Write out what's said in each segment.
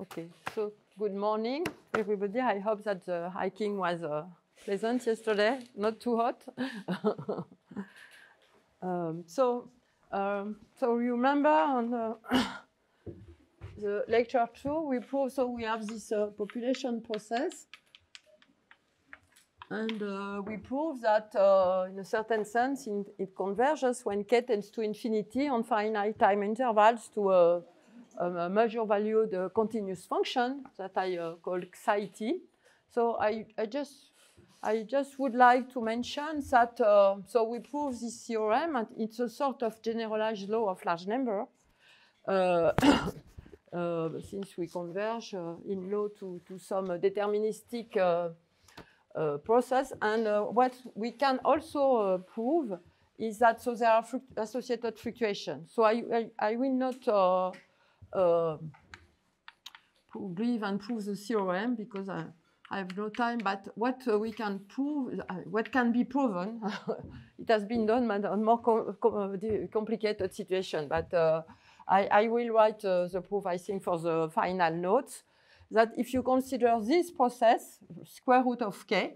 Okay, so good morning, everybody. I hope that the hiking was uh, pleasant yesterday, not too hot. um, so, um, so you remember on the, the lecture two, we prove so we have this uh, population process, and uh, we prove that uh, in a certain sense in, it converges when k tends to infinity on finite time intervals to a a measure valued continuous function that I uh, call t. So I, I, just I just would like to mention that uh, so we prove this theorem and it's a sort of generalized law of large number. Uh, uh since we converge uh, in law to, to some deterministic uh, process. And what we can also prove is that so there are associated fluctuations. So I, I, I will not uh, believe and prove the theorem because I, I have no time. But what uh, we can prove, uh, what can be proven, it has been done on more com com complicated situation. But I, I, will write the proof, I think, for the final notes that if you consider this process, square root of k,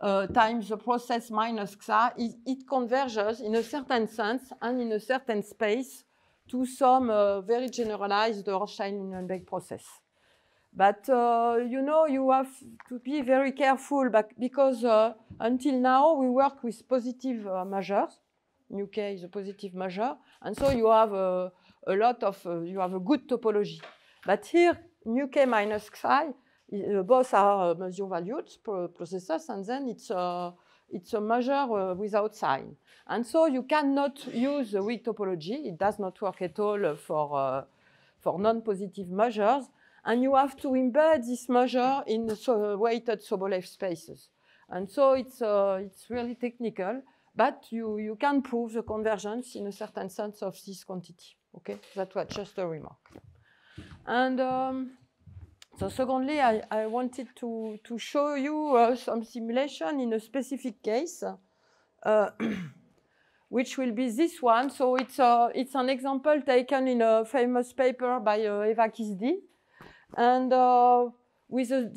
uh, times the process minus xa, it, it, converges in a certain sense and in a certain space to some uh, very generalized Ornstein-Uhlenbeck process. But uh, you know, you have to be very careful because uh, until now we work with positive uh, measures. Nu k is a positive measure, and so you have a, a lot of uh, you have a good topology. But here, nu k minus uh, both are measure valued processes, and then it's a it's a measure without sign. And so you cannot use the weak topology. It does not work at all for, uh, for non-positive measures. And you have to embed this measure in so weighted Sobolev spaces. And so it's, uh, it's really technical, but you, you can prove the convergence in a certain sense of this quantity. Okay, that was just a remark. And um, so secondly, I, I, wanted to, to show you uh, some simulation in a specific case. Uh, which will be this one. So it's, uh, it's an example taken in a famous paper by uh, Eva Kisdi. And uh, with a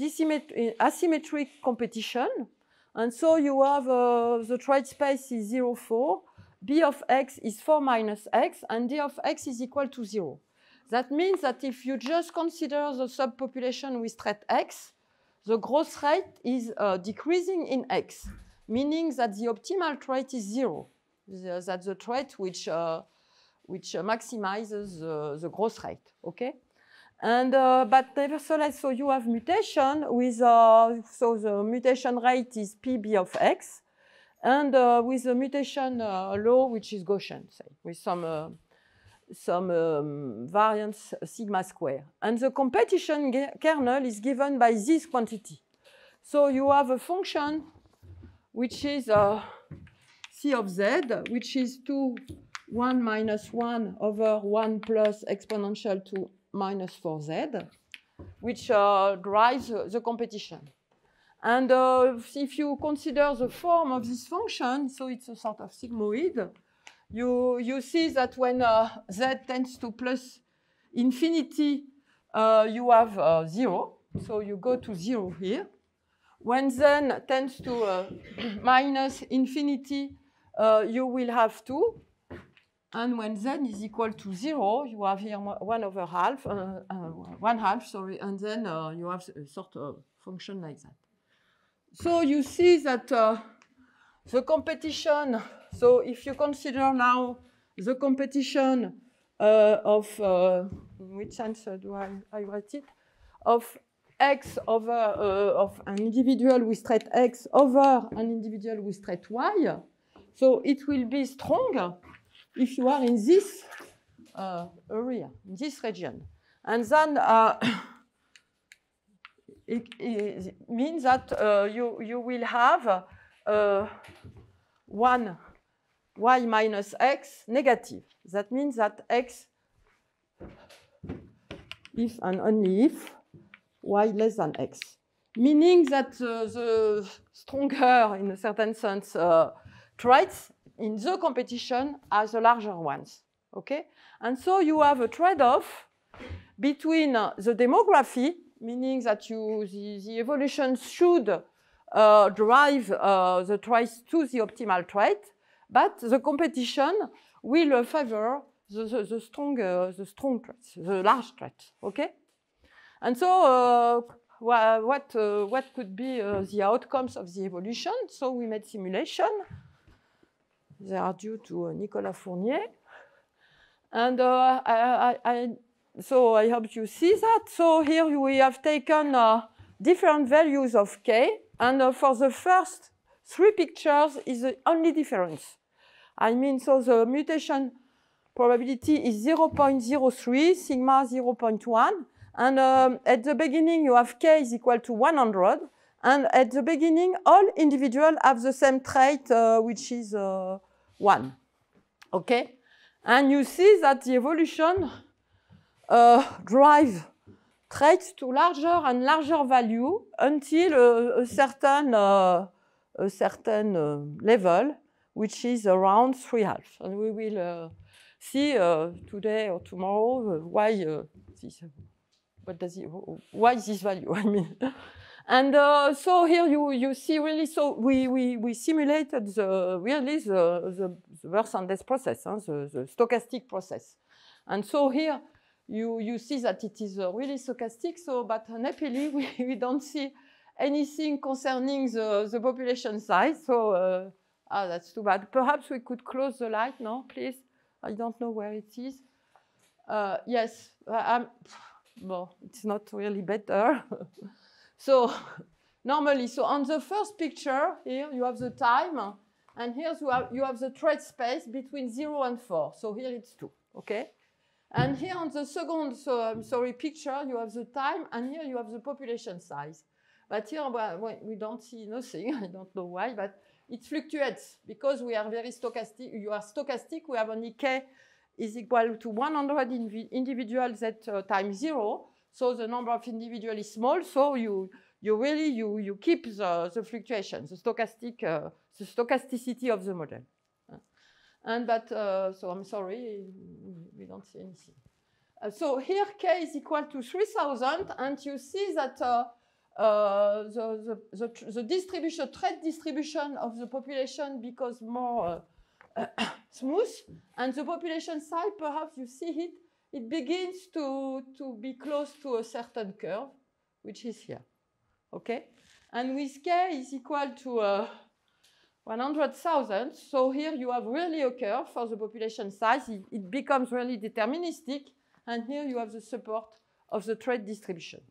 asymmetric competition. And so you have uh, the trait space is 0, 4. B of x is 4 minus x, and D of x is equal to 0. That means that if you just consider the subpopulation with trait x, the growth rate is uh, decreasing in x, meaning that the optimal trait is 0 the, that's the trait which, uh, which maximizes the, the growth rate, okay? And, uh, but nevertheless, so you have mutation with, uh, so the mutation rate is PB of X, and uh, with the mutation uh, law, which is Gaussian, say, with some, uh, some um, variance sigma square. And the competition kernel is given by this quantity. So you have a function which is uh, C of Z, which is 2, 1 minus 1 over 1 plus exponential to minus 4Z, which uh, drives the competition. And uh, if you consider the form of this function, so it's a sort of sigmoid, you, you see that when uh, z tends to plus infinity, uh, you have uh, 0. So you go to 0 here. When z tends to uh, minus infinity, uh, you will have 2. And when z is equal to 0, you have here 1 over half, uh, 1 half, sorry, and then you have a sort of function like that. So you see that the competition, so if you consider now the competition uh, of, in which sense do I, I write it, of x over, of an individual with trait x over an individual with trait y, so it will be stronger if you are in this uh, area, in this region. And then uh, it, it, means that uh, you, you will have uh, 1 y minus x negative. That means that x, if and only if, y less than x. Meaning that uh, the stronger, in a certain sense, uh, traits in the competition are the larger ones. Okay? And so you have a trade-off between the demography, meaning that you, the, the evolution should uh, drive uh, the traits to the optimal trait, but the competition will favor the, the, the strong, uh, the strong traits, the large traits, okay? And so what, what, what could be the outcomes of the evolution? So we made simulation. They are due to Nicolas Fournier. And uh, I, I, so I hope you see that. So here we have taken uh, different values of k, and uh, for the first three pictures is the only difference. I mean, so the mutation probability is 0.03, sigma 0.1, and um, at the beginning you have k is equal to 100, and at the beginning all individuals have the same trait, uh, which is uh, 1. Okay? And you see that the evolution uh, drive traits to larger and larger value until a, certain, uh, a certain uh, level, which is around 3 half. And we will uh, see uh, today or tomorrow uh, why this, what does it, why this value, I mean. And uh, so here you, you see really, so we, we, we simulated the, really the, the, the birth and death process, huh, the, the stochastic process. And so here you, you see that it is uh, really stochastic, so, but happily we, we don't see anything concerning the, the population size. So, uh, ah, that's too bad. Perhaps we could close the light, no, please? I don't know where it is. Uh, yes, I'm, well, it's not really better. So normally, so on the first picture here, you have the time, and here you have, you have the trait space between 0 and 4. So here it's 2, okay? And here on the second, so I'm sorry, picture, you have the time, and here you have the population size. But here well, we don't see nothing, I don't know why, but it fluctuates because we are very stochastic, you are stochastic, we have only k is equal to 100 individuals at uh, time zero, so the number of individuals is small, so you, you really, you, you keep the, the fluctuation, the stochastic, uh, the stochasticity of the model. And but, uh, so I'm sorry, we don't see anything. Uh, so here k is equal to 3000, and you see that uh, the, the, the, the, distribution, trait distribution of the population becomes more uh, smooth, and the population size, perhaps you see it, it begins to, to be close to a certain curve, which is here, okay? And with k is equal to uh, 100,000, so here you have really a curve for the population size. It, it, becomes really deterministic, and here you have the support of the trait distribution,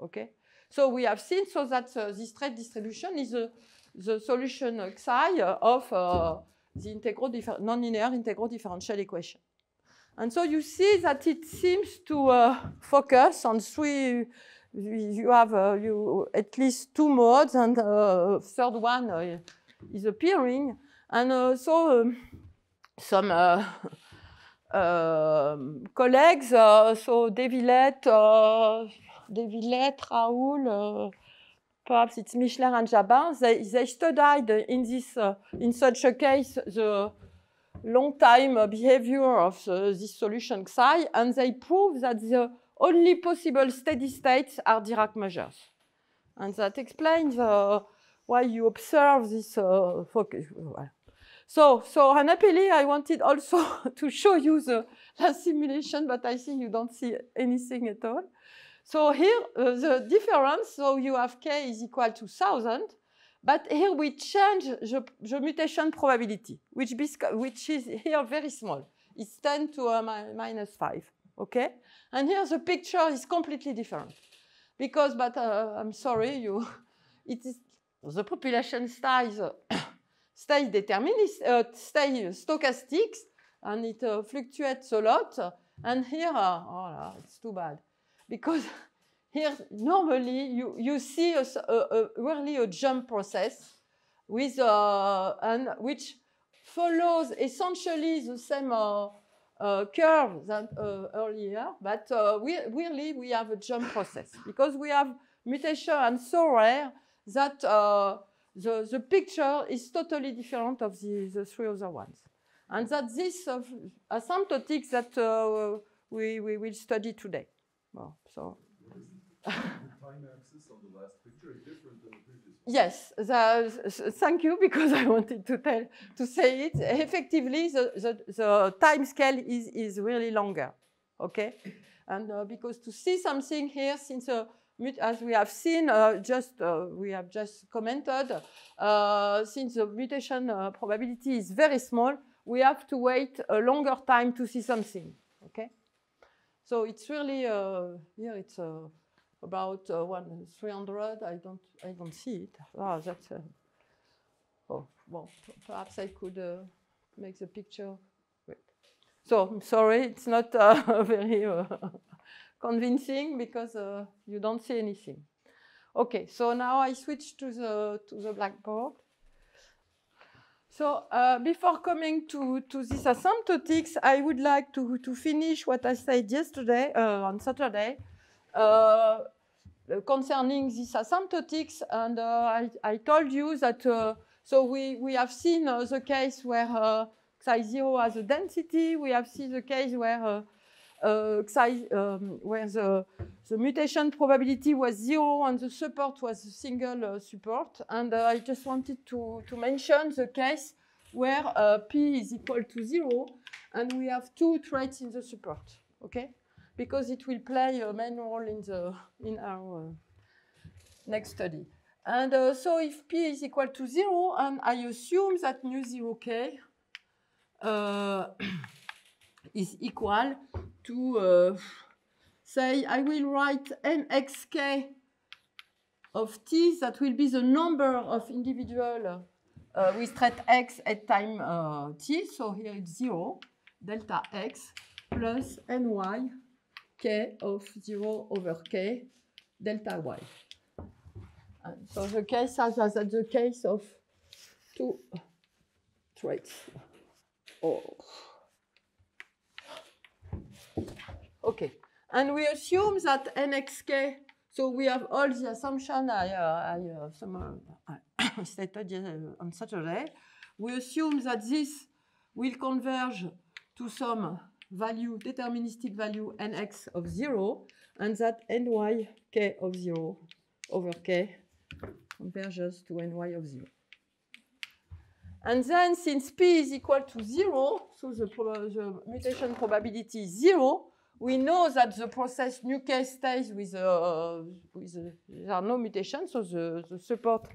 okay? So we have seen so that uh, this trait distribution is a, the solution xi of uh, the integral nonlinear integral differential equation. And so you see that it seems to uh, focus on three, you have uh, you, at least two modes and uh, third one uh, is appearing. And uh, so um, some uh, um, colleagues, so Desvillettes, Desvillettes, Raoul, perhaps it's Mischler and Jabin, they, they studied in this, in such a case, the long time behavior of uh, this solution xi, and they prove that the only possible steady states are Dirac measures. And that explains uh, why you observe this uh, focus. So, so unhappily, I wanted also to show you the last simulation, but I think you don't see anything at all. So here, uh, the difference, so you have k is equal to 1000, but here we change the, the mutation probability, which, which, is here very small. It's 10 to a minus 5, okay? And here the picture is completely different. Because, but uh, I'm sorry, you, it is, the population size uh, stays determinist, uh, stay stochastic, and it uh, fluctuates a lot. And here, uh, oh, it's too bad. Because here, normally, you, you see a, a, a really a jump process with, uh, and which follows essentially the same uh, uh, curve than uh, earlier, but uh, we, really we have a jump process because we have mutation and so rare that uh, the, the picture is totally different of the, the three other ones. And that this asymptotic that we, we will study today. Well, so. time axis on the last picture is different than the previous one. Yes, the, thank you because I wanted to tell to say it. Effectively, the, the, the time scale is, is really longer. Okay, and uh, because to see something here, since uh, as we have seen, uh, just uh, we have just commented, uh, since the mutation uh, probability is very small, we have to wait a longer time to see something. So it's really here it's about uh, one 300. I don't, I don't see it. Ah, that's. Uh, oh, well, perhaps I could uh, make the picture. Wait. So I'm sorry, it's not uh, very uh, convincing because uh, you don't see anything. Okay, so now I switch to the to the blackboard. So uh, before coming to, to this asymptotics, I would like to, to finish what I said yesterday, uh, on Saturday, uh, concerning this asymptotics. And uh, I, I, told you that, uh, so we, we have seen the case where psi0 has a density. We have seen the case where uh, xi, um, where the, the mutation probability was zero and the support was a single uh, support. And uh, I just wanted to, to mention the case where p is equal to zero and we have two traits in the support, okay? Because it will play a main role in, the, in our next study. And uh, so if p is equal to zero, and I assume that mu zero k uh, is equal to uh, say I will write nxk of t that will be the number of individual uh, with trait x at time uh, t. So here it's 0, delta x plus ny k of 0 over k delta y. And so the case as the case of two traits. Oh. Okay, and we assume that nxk, so we have all the assumption I, uh, I uh, some, uh, stated uh, on Saturday. We assume that this will converge to some value, deterministic value nx of 0, and that Nyk of 0 over k converges to ny of 0. And then since p is equal to 0, so the, the mutation probability is 0, we know that the process new case stays with, uh, with uh, there are no mutations, so the, the support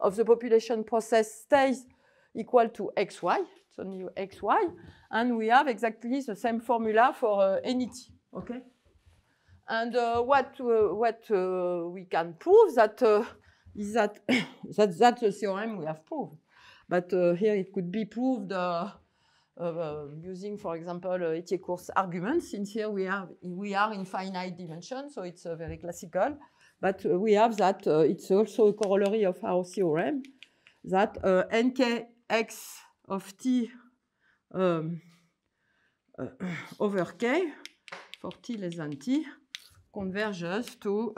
of the population process stays equal to xy, it's only xy, and we have exactly the same formula for uh, any t, okay? And uh, what, uh, what uh, we can prove that uh, is that, that that's the theorem we have proved. But here it could be proved using, for example, uh, Ethier-Kurtz arguments, since here we, have, we are in finite dimension, so it's uh, very classical. But uh, we have that uh, it's also a corollary of our theorem that uh, nkx of t um, over k for t less than t converges to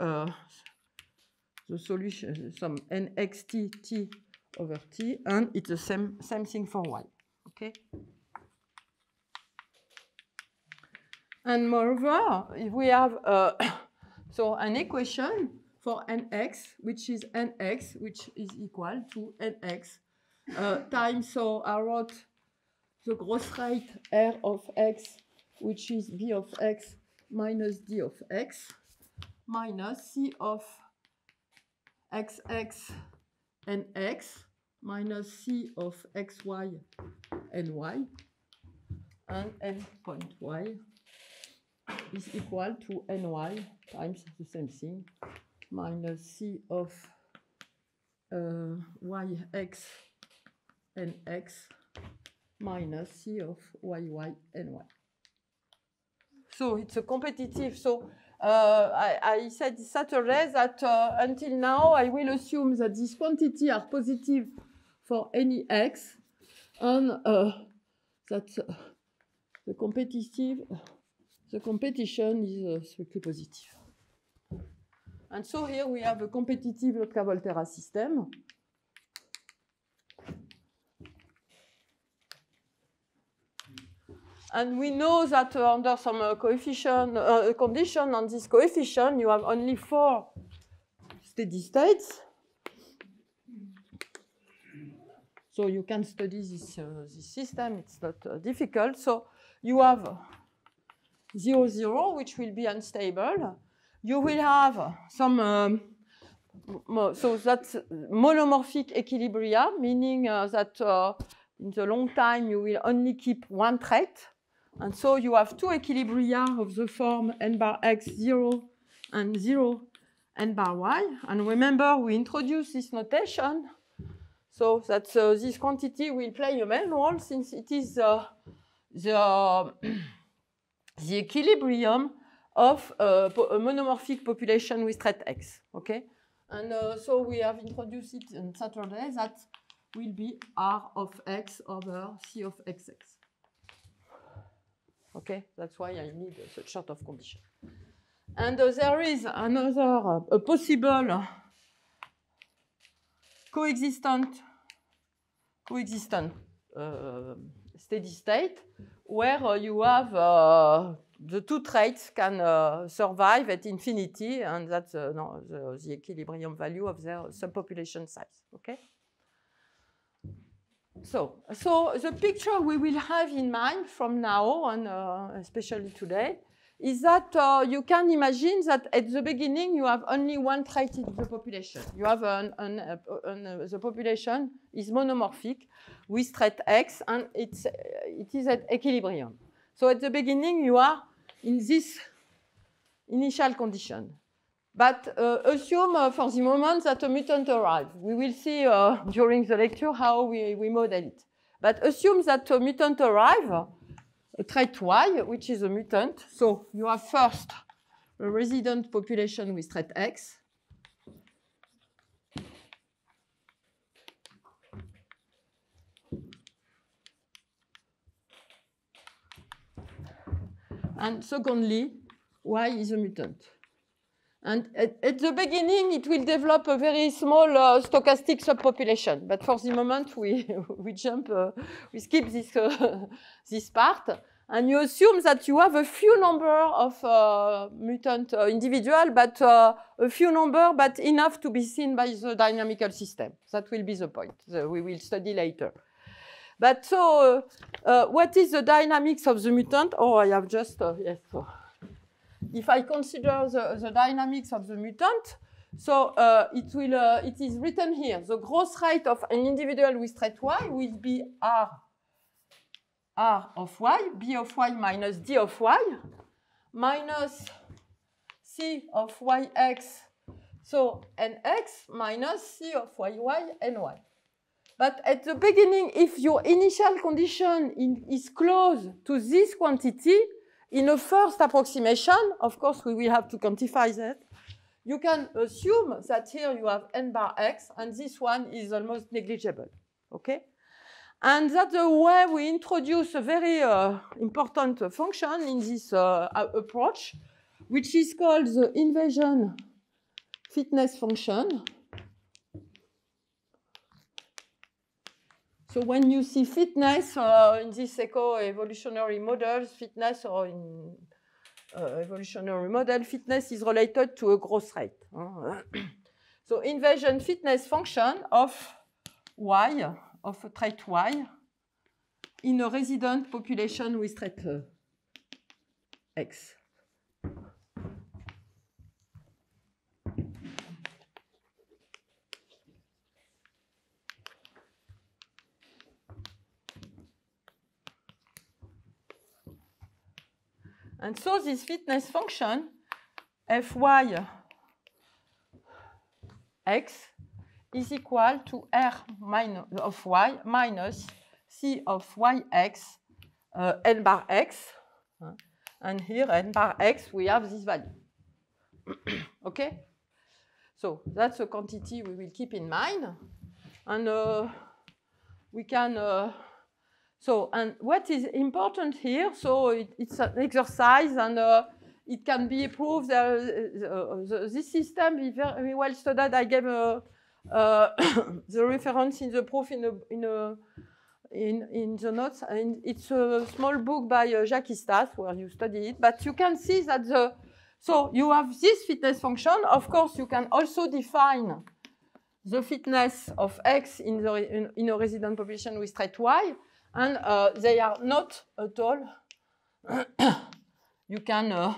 the solution, some nxt t over t, and it's the same, same thing for y. Okay? And moreover, if we have uh, so an equation for nx, which is nx, which is equal to nx uh, times, so I wrote the growth rate r of x, which is b of x minus d of x, minus c of xx and x, minus c of xy and y, and n point y is equal to ny times the same thing minus c of uh, yx and x minus c of yy and y. So it's a competitive. So uh, I, I, said Saturday that uh, until now I will assume that these quantities are positive for any x and uh, that the competitive the competition is uh, strictly positive. And so here we have a competitive Lotka-Volterra system. And we know that under some uh, coefficient uh, condition on this coefficient, you have only four steady states. So you can study this, uh, this system, it's not uh, difficult. So you have 0, 0, which will be unstable. You will have some, um, so that's monomorphic equilibria, meaning uh, that uh, in the long time you will only keep one trait. And so you have two equilibria of the form n bar x 0 and 0 n bar y. And remember, we introduced this notation so that uh, this quantity will play a main role since it is uh, the, the equilibrium of uh, a monomorphic population with trait X. Okay, and uh, so we have introduced it on Saturday. That will be R of X over C of XX. Okay, that's why I need such sort of condition. And uh, there is another a possible coexistent coexistent uh, steady state where uh, you have uh, the two traits can uh, survive at infinity, and that's uh, no, the, the, equilibrium value of their subpopulation size. Okay. So, so the picture we will have in mind from now on, uh, especially today, is that uh, you can imagine that at the beginning you have only one trait in the population. You have an, an, an, the population is monomorphic with trait X and it's, it is at equilibrium. So at the beginning you are in this initial condition. But uh, assume uh, for the moment that a mutant arrives. We will see uh, during the lecture how we, we model it. But assume that a mutant arrives a trait Y, which is a mutant. So you have first a resident population with trait X. And secondly, why is a mutant. And at, at, the beginning, it will develop a very small uh, stochastic subpopulation. But for the moment, we, we jump, uh, we skip this, uh, this part. And you assume that you have a few number of uh, mutant uh, individual, but uh, a few number, but enough to be seen by the dynamical system. That will be the point that we will study later. But so, what is the dynamics of the mutant? Oh, I have just, yes. So if I consider the, the dynamics of the mutant, so uh, it will uh, it is written here. The growth rate of an individual with trait y will be r r of y, b of y minus d of y, minus c of yx, so nx minus c of yy ny. But at the beginning, if your initial condition in, is close to this quantity, in a first approximation, of course, we will have to quantify that. You can assume that here you have n bar x, and this one is almost negligible, okay? And that's the way we introduce a very uh, important uh, function in this uh, approach, which is called the invasion fitness function. So when you see fitness uh, in these eco-evolutionary models, fitness or in uh, evolutionary model, fitness is related to a growth rate. so invasion fitness function of y, of a trait y, in a resident population with trait uh, x. And so this fitness function, fy x is equal to r minus of y minus c of yx uh, n bar x. And here n bar x, we have this value. okay? So that's a quantity we will keep in mind. And uh, we can uh, so, and what is important here, so it, it's an exercise and uh, it can be proved. Uh, uh, this system is very well studied. I gave uh, the reference in the proof in a, in a, in, in the notes. And it's a small book by uh, Jacques Istas where you study it. But you can see that the, so you have this fitness function. Of course, you can also define the fitness of X in, the, in, in a resident population with trait Y. And uh, they are not at all. you can uh,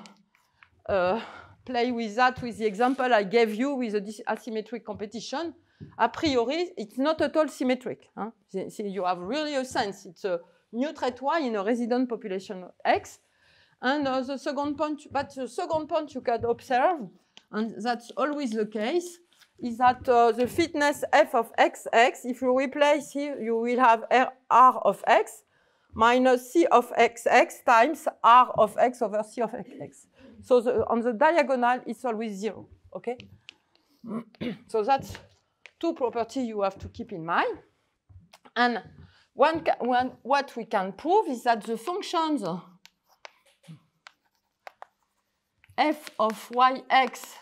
uh, play with that with the example I gave you with the asymmetric competition. A priori, it's not at all symmetric. Huh? You have really a sense. It's a new trait Y in a resident population X. And uh, the second point, but the second point you can observe, and that's always the case, is that uh, the fitness f of xx, if you replace here, you will have r of x minus c of xx times r of x over c of xx. So the, on the diagonal, it's always zero, okay? so that's two properties you have to keep in mind. And one, one, what we can prove is that the functions f of yx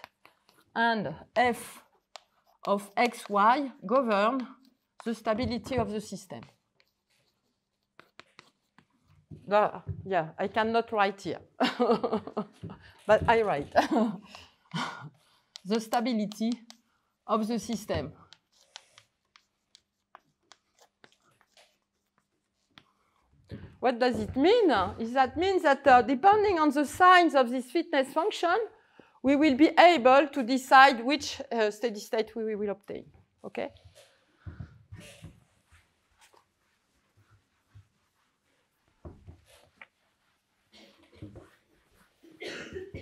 and f of xy govern the stability of the system. Uh, yeah, I cannot write here, but I write. the stability of the system. What does it mean? Is that means that uh, depending on the signs of this fitness function, we will be able to decide which uh, steady state we will obtain. Okay?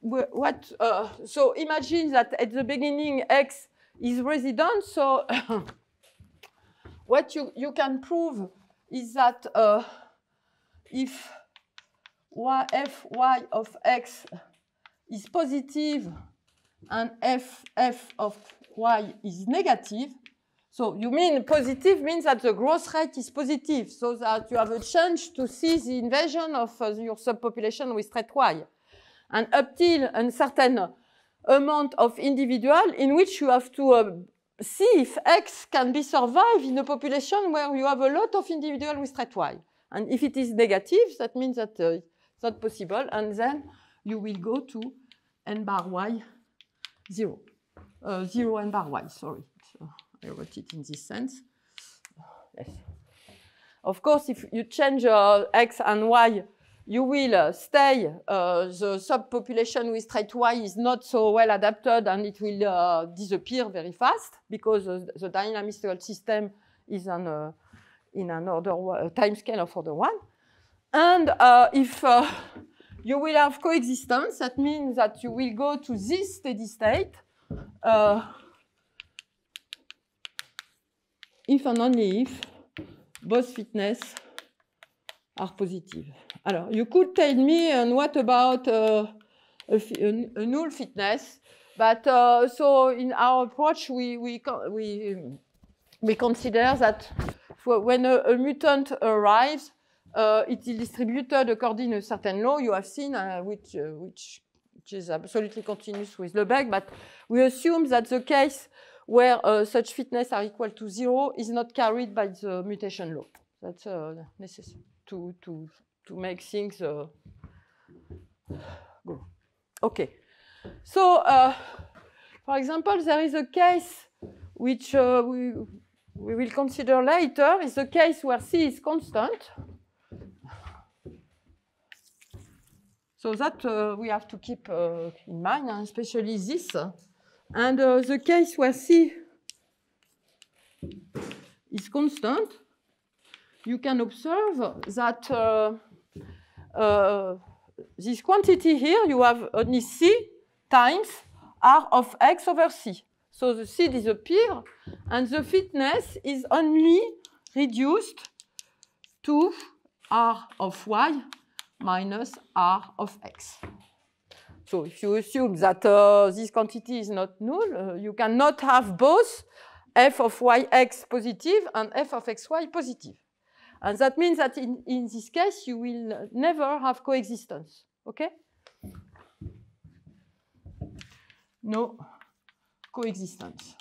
What, uh, so imagine that at the beginning x is resident. So what you, you can prove is that uh, if y, f y of x is positive and f f of y is negative, so you mean positive means that the growth rate is positive, so that you have a chance to see the invasion of uh, your subpopulation with trait y. And up till a certain amount of individual in which you have to uh, see if X can be survived in a population where you have a lot of individual with trait Y. And if it is negative, that means that uh, it's not possible. And then you will go to n bar y 0. Uh, 0 n bar y, sorry. So I wrote it in this sense. Yes. Of course, if you change uh, x and y, you will uh, stay. Uh, the subpopulation with trait y is not so well adapted and it will uh, disappear very fast because the dynamical system is an, uh, in an order time scale of order one. And if you will have coexistence. That means that you will go to this steady state uh, if and only if both fitness are positive. Alors, you could tell me, and what about uh, a, a, null fitness? But uh, so in our approach, we, we, we, we consider that when a, a mutant arrives, uh, it is distributed according to a certain law you have seen, uh, which, uh, which, which, is absolutely continuous with Lebesgue, but we assume that the case where uh, such fitness are equal to zero is not carried by the mutation law. That's uh, necessary to, to, to make things uh, go. Okay. So, for example, there is a case which we, we will consider later, is a case where C is constant. So that uh, we have to keep uh, in mind, especially this. And uh, the case where C is constant, you can observe that uh, uh, this quantity here, you have only C times R of X over C. So the C disappears, and the fitness is only reduced to R of Y minus r of x. So if you assume that uh, this quantity is not null, uh, you cannot have both f of yx positive and f of xy positive. And that means that in, in this case, you will never have coexistence, okay? No coexistence.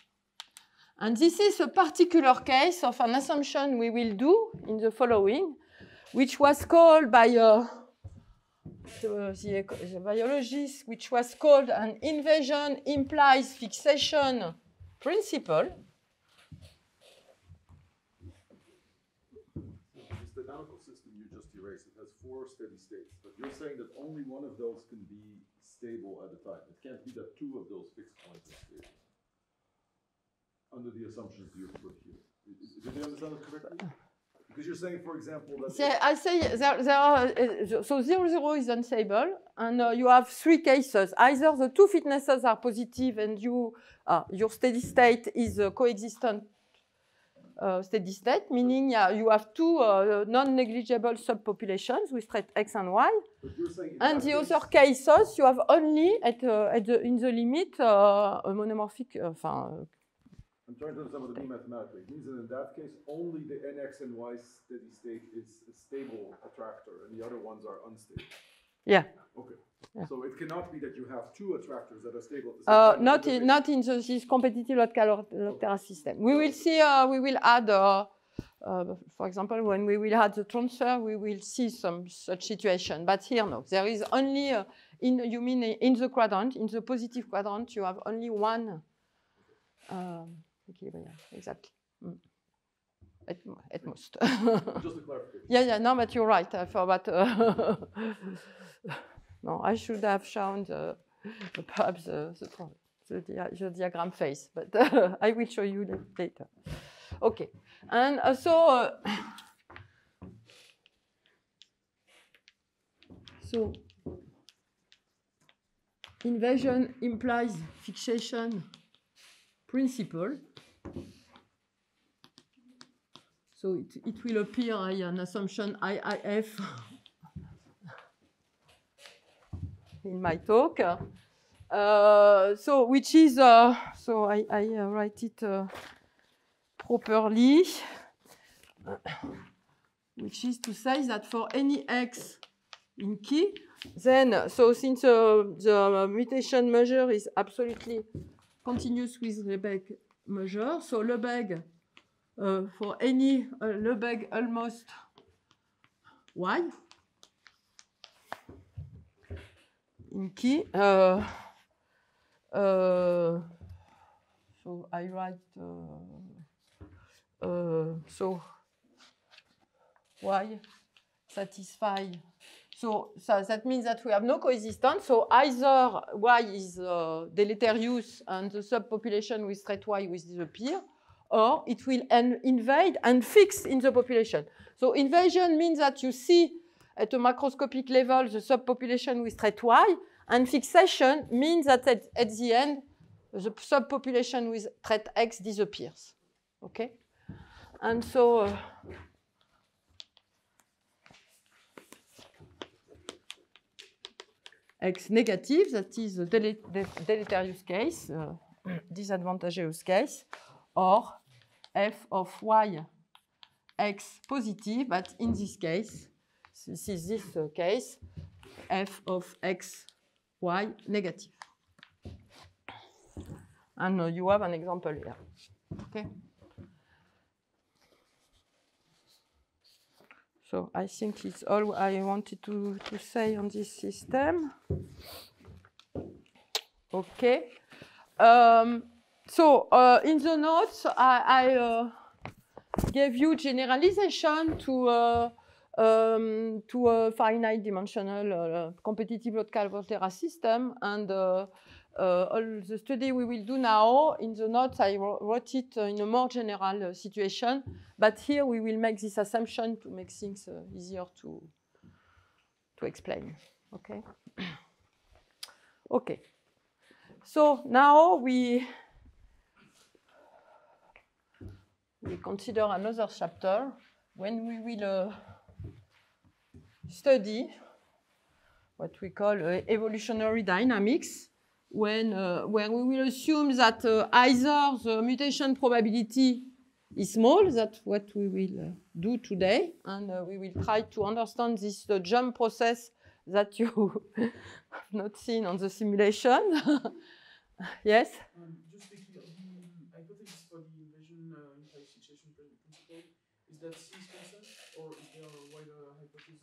And this is a particular case of an assumption we will do in the following, which was called by uh, the, the, the biologist, which was called an invasion implies fixation principle. This dynamical system you just erased, it has four steady states, but you're saying that only one of those can be stable at a time. It can't be that two of those fixed points are stable. Under the assumptions you've put here. Did I understand it correctly? Say- I say there, there are, uh, so 0, 0 is unstable, and uh, you have three cases. Either the two fitnesses are positive and you, uh, your steady state is a coexistent uh, steady state, meaning uh, you have two uh, non-negligible subpopulations with trait X and Y. And the other cases, you have only at, uh, at the, in the limit uh, a monomorphic, uh, enfin, I'm trying to understand what it means mathematically. It means that in that case, only the nx and y steady state is a stable attractor, and the other ones are unstable. yeah. Okay. Yeah. So it cannot be that you have two attractors that are stable at the same Uh, time. not in, not in the, this competitive Lotka-Volterra system. We will see, uh, we will add, uh, uh, for example, when we will add the transfer, we will see some such situation. But here, no. There is only, uh, in, you mean in the quadrant, in the positive quadrant, you have only one um, equilibrium. Exactly. Mm. At, at most. Just a clarification. Yeah, yeah, no, but you're right. I forgot. Uh, no, I should have shown the, perhaps the, the, the, dia- the diagram face, but I will show you later. Okay, and uh, so uh, so invasion implies fixation principle. So it, it will appear uh, an assumption IIF in my talk. Uh, so which is, uh, so I, I uh, write it uh, properly, which is to say that for any x in key, then, so since uh, the mutation measure is absolutely continuous with Lebesgue measure, so Lebesgue uh, for any uh, Lebesgue almost y in key. Uh, uh, so I write uh, so y satisfy. So, so that means that we have no coexistence. So either y is uh, deleterious and the subpopulation with trait y will disappear, or it will invade and fix in the population. So invasion means that you see at a macroscopic level the subpopulation with trait y, and fixation means that at, at the end the subpopulation with trait x disappears. Okay, and so. Uh, X negative, that is the dele- de- deleterious case, uh, disadvantageous case, or f of y x positive, but in this case, this is this uh, case, f of x y negative. And uh, you have an example here. Okay. So I think it's all I wanted to, to say on this system. Okay. Um, so uh, in the notes, I, I uh, gave you generalization to uh, um, to a finite dimensional uh, competitive Lotka-Volterra system, and uh, all the study we will do now in the notes I wrote it uh, in a more general uh, situation, but here we will make this assumption to make things uh, easier to to explain. Okay. okay. So now we we consider another chapter when we will uh, study what we call uh, evolutionary dynamics, when uh, where we will assume that uh, either the mutation probability is small, that's what we will uh, do today, and uh, we will try to understand this uh, jump process that you have not seen on the simulation. yes. Um, just the hypothesis for the is that C is or is there a wider hypothesis that says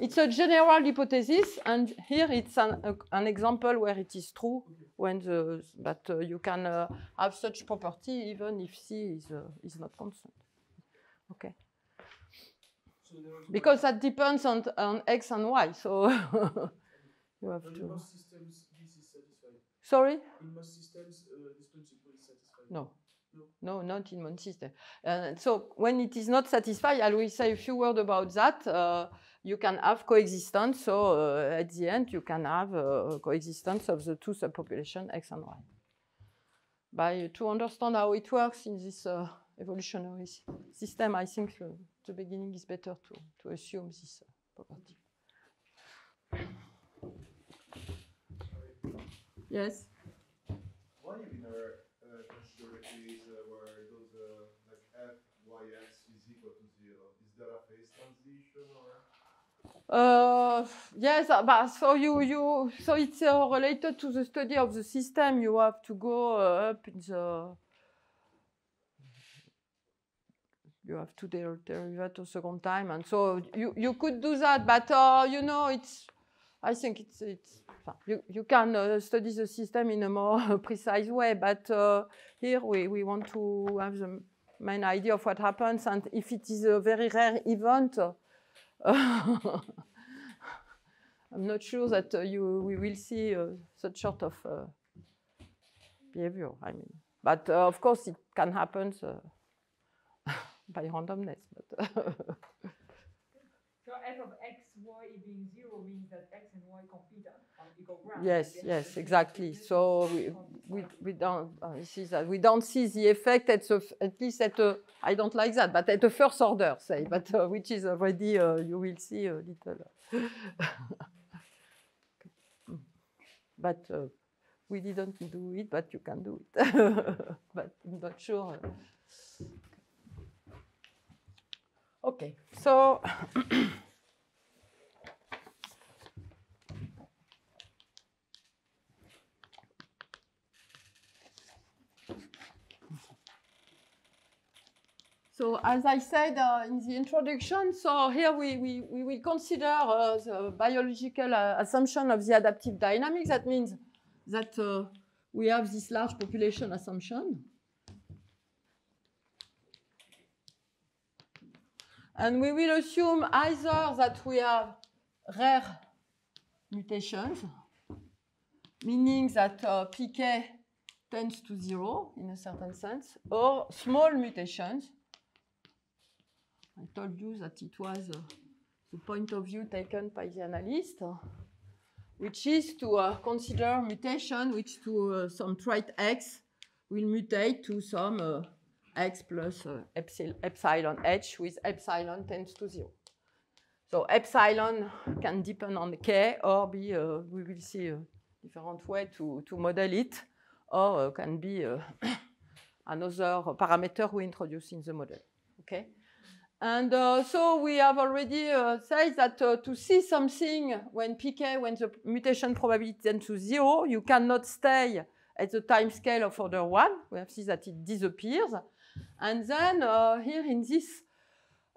It's a general hypothesis, and here it's an, a- an example where it is true when the but uh, you can uh, have such property even if C is uh, is not constant. Okay, So because that depends on on X and Y, so you have But in to. most systems, this is satisfied. Sorry. In most systems, uh, this principle is satisfied. No. No. No, not in one system. Uh, so when it is not satisfied, I will say a few words about that. Uh, you can have coexistence. So uh, at the end, you can have uh, coexistence of the two subpopulation X and Y. By to understand how it works in this uh, evolutionary system, I think uh, the beginning is better to, to assume this uh, property. Yes? Uh, yes, uh, but so you you so it's uh, related to the study of the system. You have to go uh, up in the. You have to der- derive a second time, and so you you could do that, but uh, you know it's. I think it's it's. You you can uh, study the system in a more precise way, but here we we want to have the main idea of what happens, and if it is a very rare event. I'm not sure that uh, you we will see uh, such sort of uh, behavior. I mean, but uh, of course it can happen uh, by randomness. But So f of x, y being zero means that x and y compete yes, Yes, exactly. So we we, we don't uh, see that we don't see the effect at the, at least at I don't like that, but at the first order, say, but uh, which is already uh, you will see a little. but uh, we didn't do it, but you can do it. but I'm not sure. Okay, so. So as I said uh, in the introduction, so here we, we, we will consider uh, the biological uh, assumption of the adaptive dynamics. That means that uh, we have this large population assumption. And we will assume either that we have rare mutations, meaning that uh, pk tends to zero in a certain sense, or small mutations. I told you that it was uh, the point of view taken by the analyst, uh, which is to uh, consider mutation which to uh, some trait x will mutate to some uh, x plus epsilon h with epsilon tends to zero. So epsilon can depend on k or be, we will see a different way to, to model it, or can be another parameter we introduce in the model. Okay? And uh, so we have already uh, said that uh, to see something when pk, when the mutation probability tends to zero, you cannot stay at the time scale of order one. We have seen that it disappears. And then here in this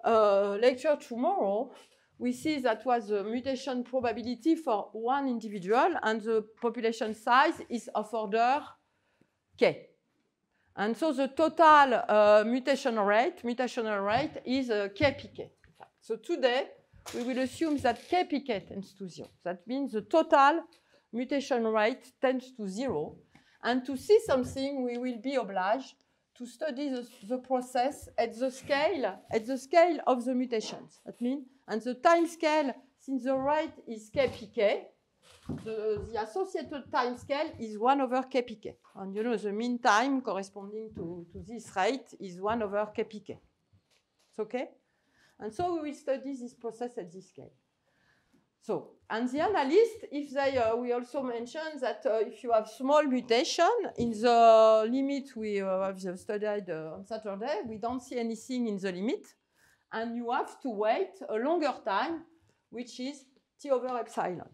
lecture tomorrow, we see that was the mutation probability for one individual, and the population size is of order k. And so the total uh, mutation rate, mutational rate is uh, kpk. in. So today, we will assume that kpk tends to zero. That means the total mutation rate tends to zero. And to see something, we will be obliged to study the, the process at the scale, at the scale of the mutations. That means, and the time scale, since the rate is kpk, the, the associated time scale is 1 over kpk. And you know the mean time corresponding to, to this rate is 1 over kpk. It's okay? And so we will study this process at this scale. So, and the analyst, if they, uh, we also mentioned that uh, if you have small mutation in the limit we uh, have studied uh, on Saturday, we don't see anything in the limit, and you have to wait a longer time, which is t over epsilon.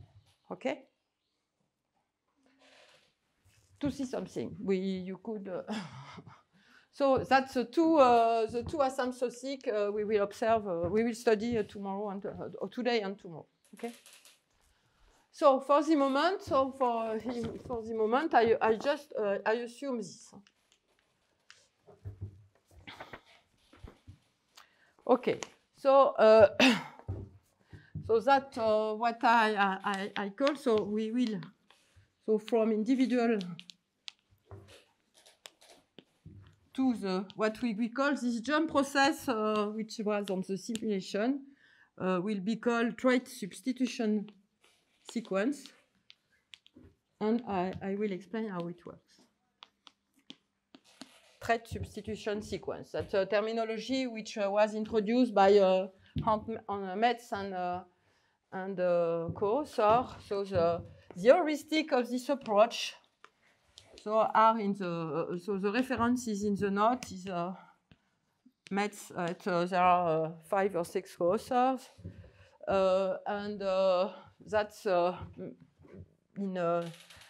Okay? To see something, we you could. Uh, So that's the two, uh, the two asymptotic uh, we will observe, uh, we will study uh, tomorrow and uh, or today and tomorrow. Okay. So for the moment, so for for the moment, I I just uh, I assume this. Okay. So so that what I, I I call so we will so from individual to the what we, we call this jump process, uh, which was on the simulation, uh, will be called trait substitution sequence, and I, I will explain how it works. Trait substitution sequence. That's a terminology which uh, was introduced by uh, uh, Metz and uh, and uh, co-author. So the, the heuristic of this approach so are in the uh, so the reference is in the note is uh, Metz at uh, there are uh, five or six authors, uh, and uh, that's in uh,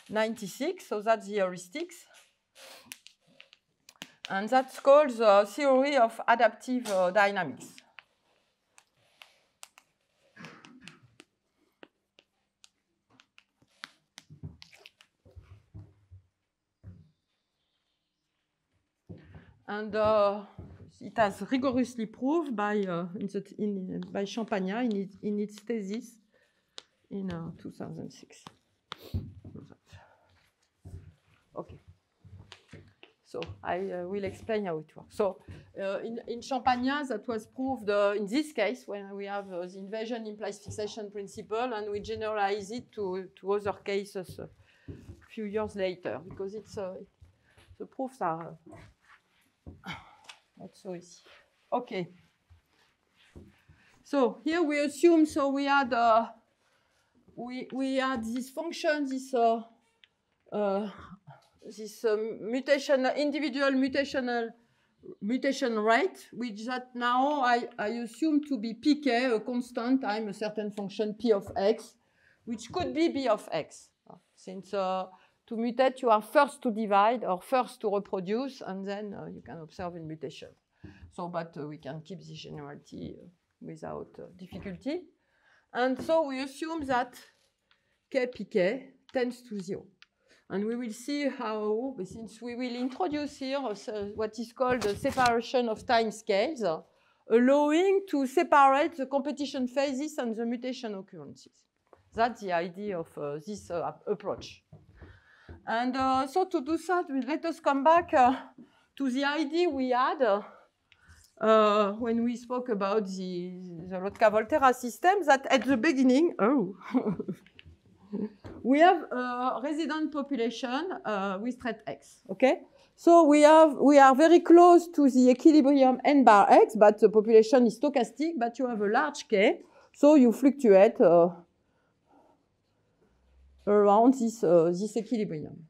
96. So that's the heuristics, and that's called the theory of adaptive dynamics. And uh, it has rigorously proved by uh, in the, in, by Champagnat in, it, in its thesis in uh, 2006. Okay. So I uh, will explain how it works. So uh, in, in Champagnat, that was proved uh, in this case when we have the invasion implies fixation principle, and we generalize it to, to other cases a few years later because it's the proofs are not so easy. Okay. So here we assume so we had uh, we we had this function this uh, uh, this uh, mutation individual mutational mutation rate which that now I, I assume to be pk a constant time a certain function p of x which could be b of x since uh, to mutate, you are first to divide or first to reproduce, and then uh, you can observe a mutation. So, but uh, we can keep this generality uh, without uh, difficulty. And so we assume that kpk tends to zero. And we will see how, since we will introduce here uh, what is called the separation of time scales, uh, allowing to separate the competition phases and the mutation occurrences. That's the idea of this approach. And uh, so to do that, let us come back uh, to the idea we had uh, when we spoke about the, the Lotka-Volterra system that at the beginning, oh, we have a resident population uh, with trait x, okay? So we have we are very close to the equilibrium n bar x, but the population is stochastic, but you have a large k, so you fluctuate uh, around this, uh, this equilibrium.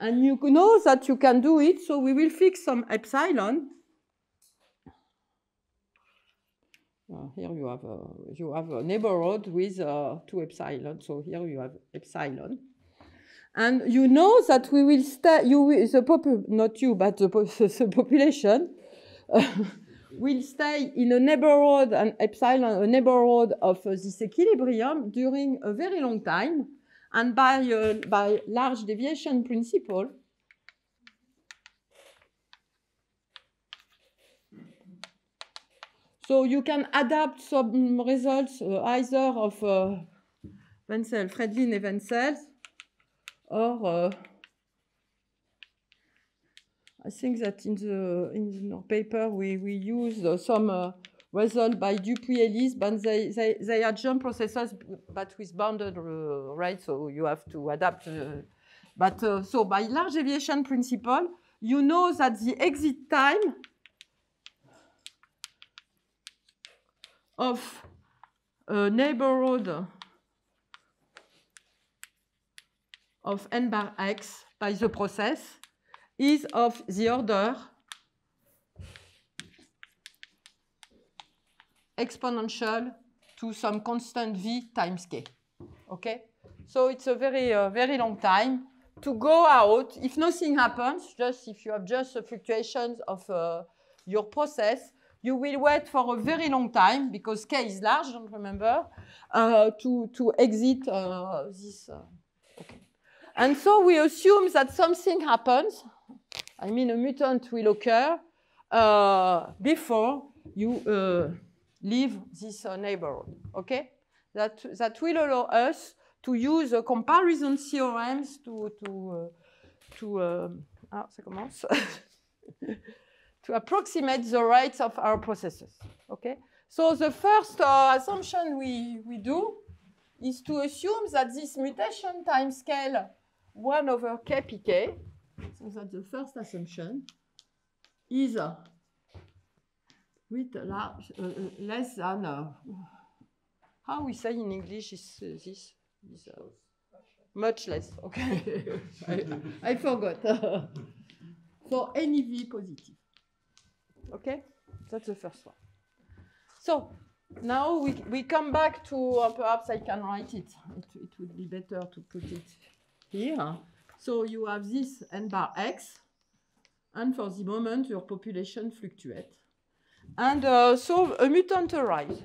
And you know that you can do it, so we will fix some epsilon. Uh, here you have, a, you have a neighborhood with uh, two epsilon, so here you have epsilon. And you know that we will stay, you the pop, not you, but the, the population will stay in a neighborhood, an epsilon, a neighborhood of uh, this equilibrium during a very long time and by, uh, by large deviation principle, so you can adapt some results uh, either of uh, Wentzell, Freidlin and Wentzell, or uh, I think that in the in our paper we, we use uh, some result by Dupuis Ellis, but they, they, they are jump processors, but with bounded uh, rates, so you have to adapt. Uh, but uh, so by large deviation principle, you know that the exit time of a neighborhood of n bar x by the process is of the order exponential to some constant v times k. Okay? So it's a very, uh, very long time, to go out, if nothing happens, just if you have just fluctuations of uh, your process, you will wait for a very long time because k is large, don't remember, uh, to, to exit uh, this. Uh, okay. And so we assume that something happens, I mean a mutant will occur uh, before you leave this uh, neighborhood, okay? That, that will allow us to use uh, comparison theorems to, to, uh, to uh, ah, ça commence. to approximate the rates of our processes, okay? So the first uh, assumption we, we do is to assume that this mutation time scale 1 over kpk, so that's the first assumption, is uh, with large, uh, less than, uh, how we say in English is uh, this? is uh, much less, okay. I, I forgot. For any v positive. Okay, that's the first one. So now we, we come back to, uh, perhaps I can write it. it. It would be better to put it here. So you have this n bar x, and for the moment your population fluctuates. And uh, so a mutant arrives.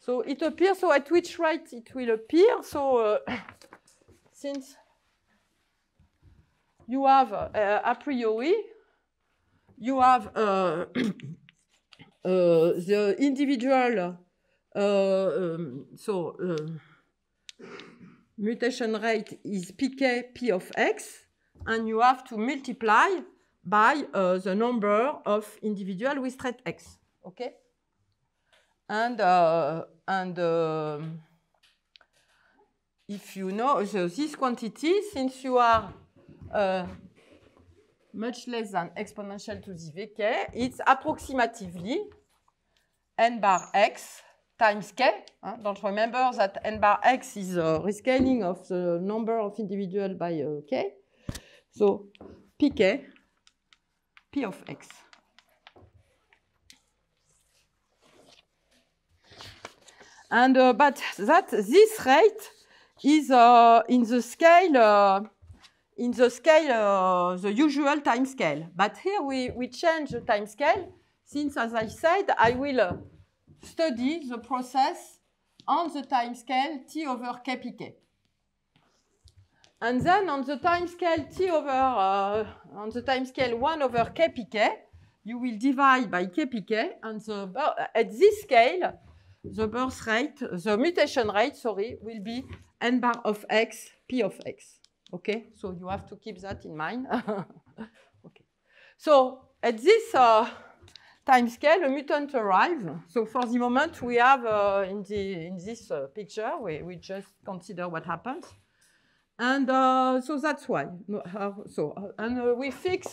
So it appears, so at which rate it will appear. So uh, since you have uh, a priori, you have uh, uh, the individual, uh, um, so uh, mutation rate is pk p of x, and you have to multiply by uh, the number of individual with trait x. Okay? And, uh, and um if you know this quantity, since you are uh, much less than exponential to the vk, it's approximatively n bar x times k. Don't remember that n bar x is a rescaling of the number of individual by uh, k. So pk, p of x. And uh, but that this rate is uh, in the scale uh, in the scale uh, the usual time scale. But here we we change the time scale since, as I said, I will uh, study the process on the time scale t over kpk. And then on the time scale t over uh, on the time scale 1 over kpk, you will divide by kpk, and the bir- at this scale, the birth rate, the mutation rate, sorry, will be n bar of x, p of x. Okay, so you have to keep that in mind. okay, so at this uh, time scale, a mutant arrives. So for the moment, we have uh, in the in this uh, picture, we, we just consider what happens, and uh, so that's why. How- So uh, and uh, we fix.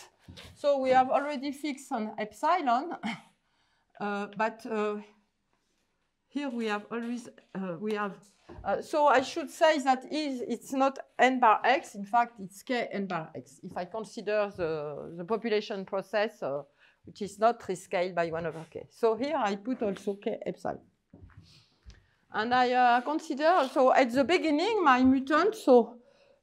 So we have already fixed on epsilon, uh, but uh, here we have always uh, we have. Uh, so I should say that is it's not n bar x. In fact, it's k n bar x. If I consider the the population process, uh, which is not rescaled by one over k. So here I put also k epsilon. And I uh, consider so at the beginning my mutant so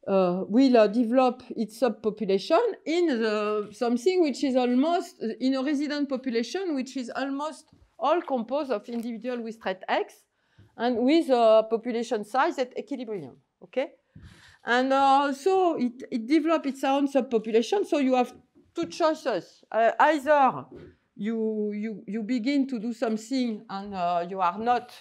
uh, will uh, develop its subpopulation in the, something which is almost in a resident population which is almost all composed of individual with trait X and with a population size at equilibrium. Okay, and uh, so it, it develops its own subpopulation. So you have two choices: uh, either you you you begin to do something and uh, you are not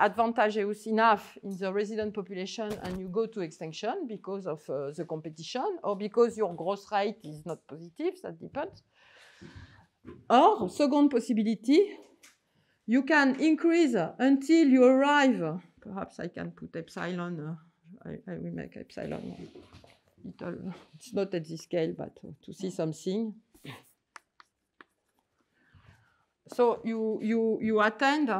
advantageous enough in the resident population and you go to extinction because of uh, the competition or because your growth rate is not positive, that depends. Or, second possibility, you can increase until you arrive, perhaps I can put epsilon, uh, I, I will make epsilon little, it's not at this scale, but uh, to see something. So you, you, you attend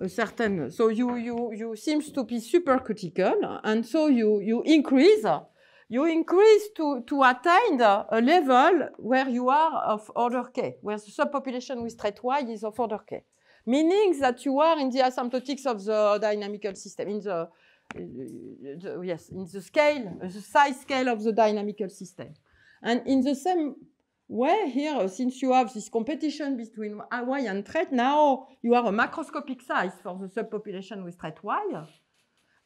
a certain so you you you seems to be super critical and so you you increase you increase to to attain a level where you are of order k where the subpopulation with trait y is of order k meaning that you are in the asymptotics of the dynamical system in the yes, in the scale, the size scale of the dynamical system. And in the same way here, since you have this competition between Y and trait, now you have a macroscopic size for the subpopulation with trait Y.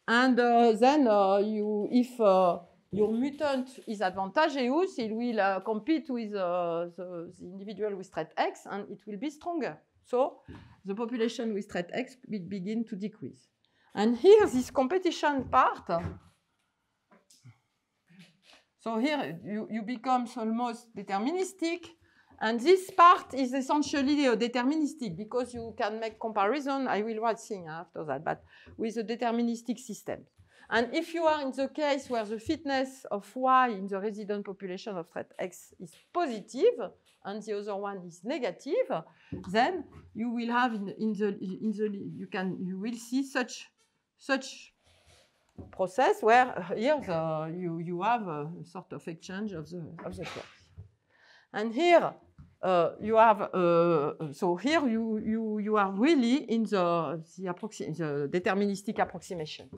And uh, then uh, you, if uh, your mutant is advantageous, it will uh, compete with uh, the, the individual with trait X and it will be stronger. So the population with trait X will begin to decrease. And here, this competition part, so here you, you become almost deterministic, and this part is essentially uh, deterministic because you can make comparison, I will write thing after that, but with a deterministic system. And if you are in the case where the fitness of Y in the resident population of trait X is positive, and the other one is negative, then you will have in, in the in the you can you will see such such process where uh, here the, you you have a sort of exchange of the of the curves. And here uh, you have uh, so here you you you are really in the the, the deterministic approximation.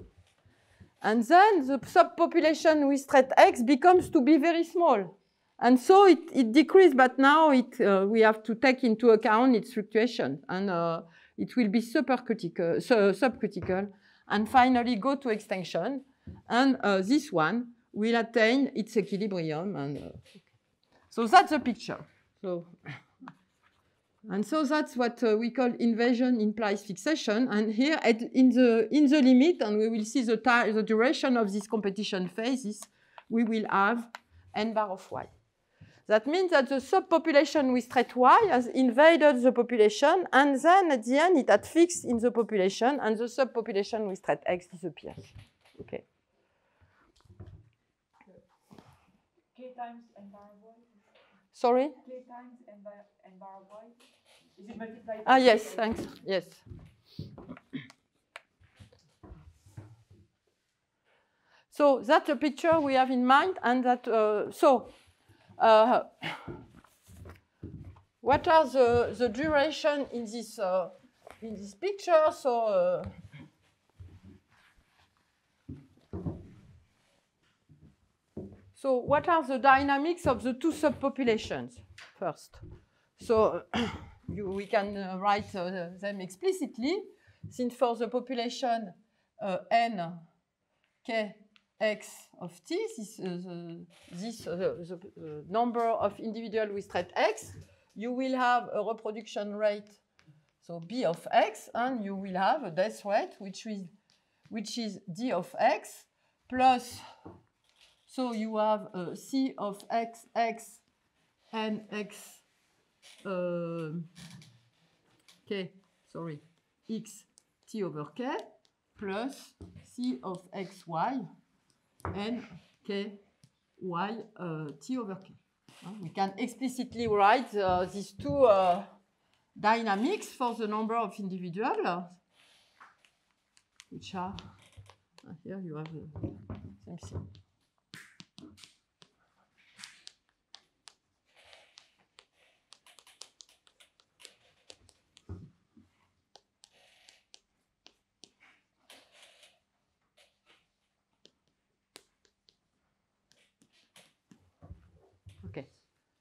And then the subpopulation with trait X becomes to be very small. And so it, it decreased, but now it, uh, we have to take into account its fluctuation. And uh, it will be supercritical, su- subcritical, and finally go to extinction. And uh, this one will attain its equilibrium. And uh, so that's the picture. So, and so that's what uh, we call invasion implies fixation. And here at, in, the, in the limit, and we will see the, the duration of this competition phases, we will have n bar of y. That means that the subpopulation with trait y has invaded the population, and then at the end it had fixed in the population, and the subpopulation with trait x disappears. Okay. K times n bar y? Sorry? K times n bar, n bar y? Is it multiplied? Ah, yes, thanks. Yes. So that's a picture we have in mind, and that uh, so uh, what are the, the duration in this uh, in this picture? So uh, so what are the dynamics of the two subpopulations first? So you, we can uh, write uh, them explicitly, since for the population uh, n k x of t, this, uh, the, this uh, the, the number of individual with trait x, you will have a reproduction rate, so b of x, and you will have a death rate, which is which is d of x plus. So you have uh, c of x x n x uh, k, sorry, x t over k plus c of x y n k y uh, t over k. We can explicitly write uh, these two uh, dynamics for the number of individuals, which are, uh, here you have the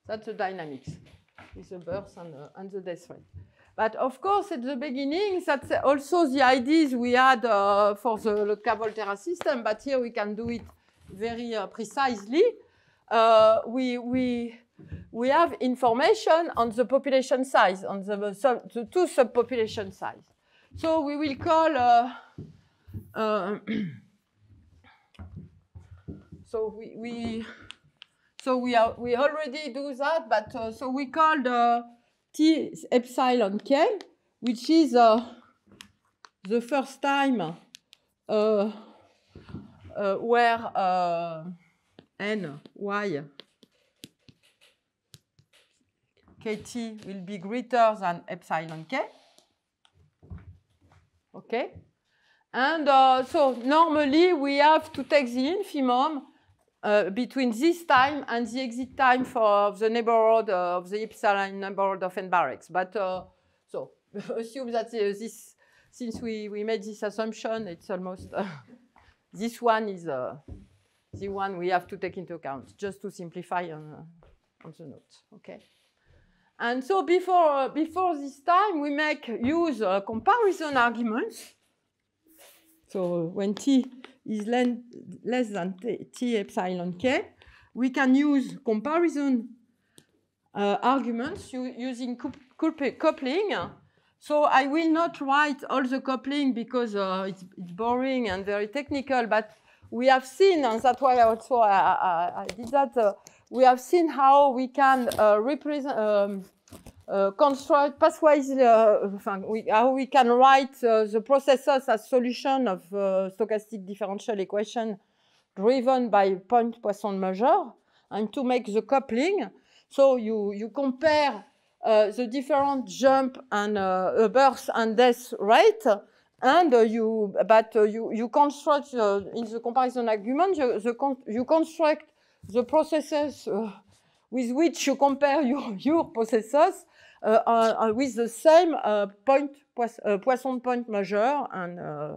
that's the dynamics with the birth and, uh, and the death rate. But of course, at the beginning, that's also the ideas we had uh, for the Lotka-Volterra system, but here we can do it very uh, precisely. Uh, we, we, we have information on the population size, on the, sub, the two subpopulation size. So we will call, uh, uh, so we, we so we are we already do that, but uh, so we call the t epsilon k, which is uh, the first time uh, uh, where uh, n y kt will be greater than epsilon k. Okay, and uh, so normally we have to take the infimum uh, between this time and the exit time for the neighborhood uh, of the epsilon neighborhood of n bar x. But uh, so assume that this, since we, we made this assumption, it's almost this one is the one we have to take into account, just to simplify on, on the note, okay? And so before, uh, before this time, we make use uh, comparison arguments. So when t is less than t, epsilon k, we can use comparison uh, arguments using coup- coup- coupling. So I will not write all the coupling because uh, it's, it's boring and very technical, but we have seen, and that's why also I, I, I did that, uh, we have seen how we can uh, represent, um, uh, construct pathways, uh, enfin, we, how we can write uh, the processes as solution of uh, stochastic differential equation driven by point Poisson measure, and to make the coupling. So you, you compare uh, the different jump and uh, birth and death rate, and uh, you but uh, you you construct uh, in the comparison argument you, the con- you construct the processes uh, with which you compare your your processes uh, uh, with the same uh, point Pois- uh, Poisson point measure and uh,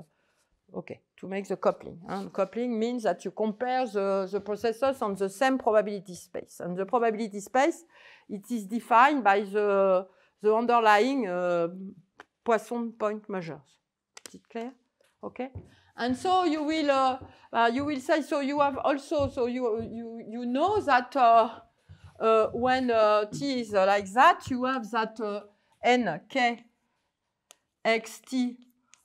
okay to make the coupling. And coupling means that you compare the, the processes on the same probability space. And the probability space, it is defined by the, the underlying uh, Poisson point measures. Is it clear? Okay. And so you will uh, uh, you will say so you have also so you you you know that uh, uh, when uh, t is uh, like that you have that uh, n k x t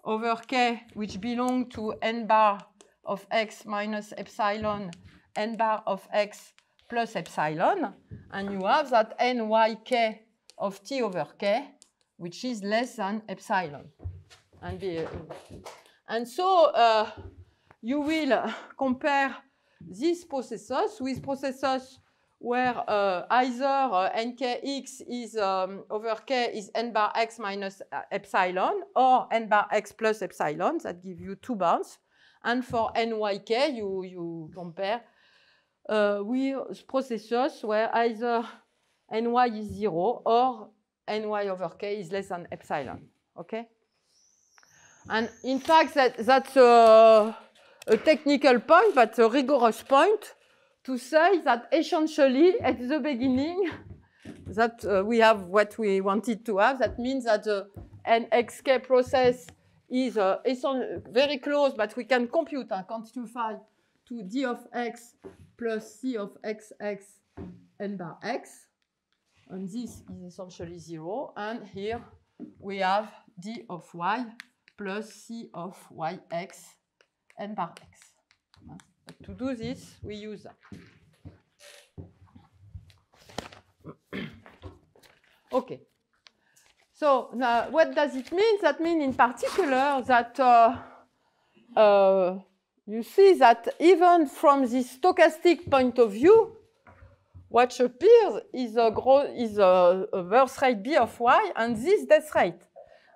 over k which belong to n bar of x minus epsilon n bar of x plus epsilon. And you have that nyk of t over k which is less than epsilon. And and so uh, you will uh, compare these processes with processes where uh, either uh, nkx is um, over k is n bar x minus uh, epsilon or n bar x plus epsilon that give you two bounds. And for nyk, you, you compare uh, with processes where either ny is zero or ny over k is less than epsilon. Okay? And in fact, that, that's a, a technical point, but a rigorous point to say that essentially at the beginning that uh, we have what we wanted to have. That means that the NXK process is uh, very close, but we can compute and quantify to d of x plus c of xx n bar x. And this is essentially zero. And here we have d of y plus c of yx n bar x. To do this, we use that. okay. So now, what does it mean? That means, in particular, that uh, uh, you see that even from this stochastic point of view, what appears is a, growth, is a, a birth rate b of y and this death rate.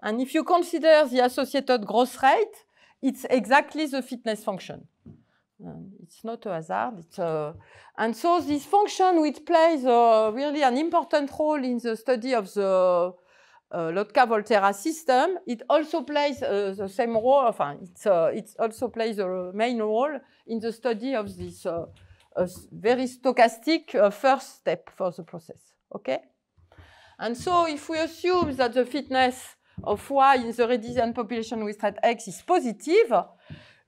And if you consider the associated growth rate, it's exactly the fitness function. Um, it's not a hazard. It's and so this function, which plays uh, really an important role in the study of the uh, Lotka-Volterra system, it also plays uh, the same role. Enfin, it's, uh, it also plays a main role in the study of this uh, uh, very stochastic uh, first step for the process. Okay. And so, if we assume that the fitness of y in the resident population with rate x is positive,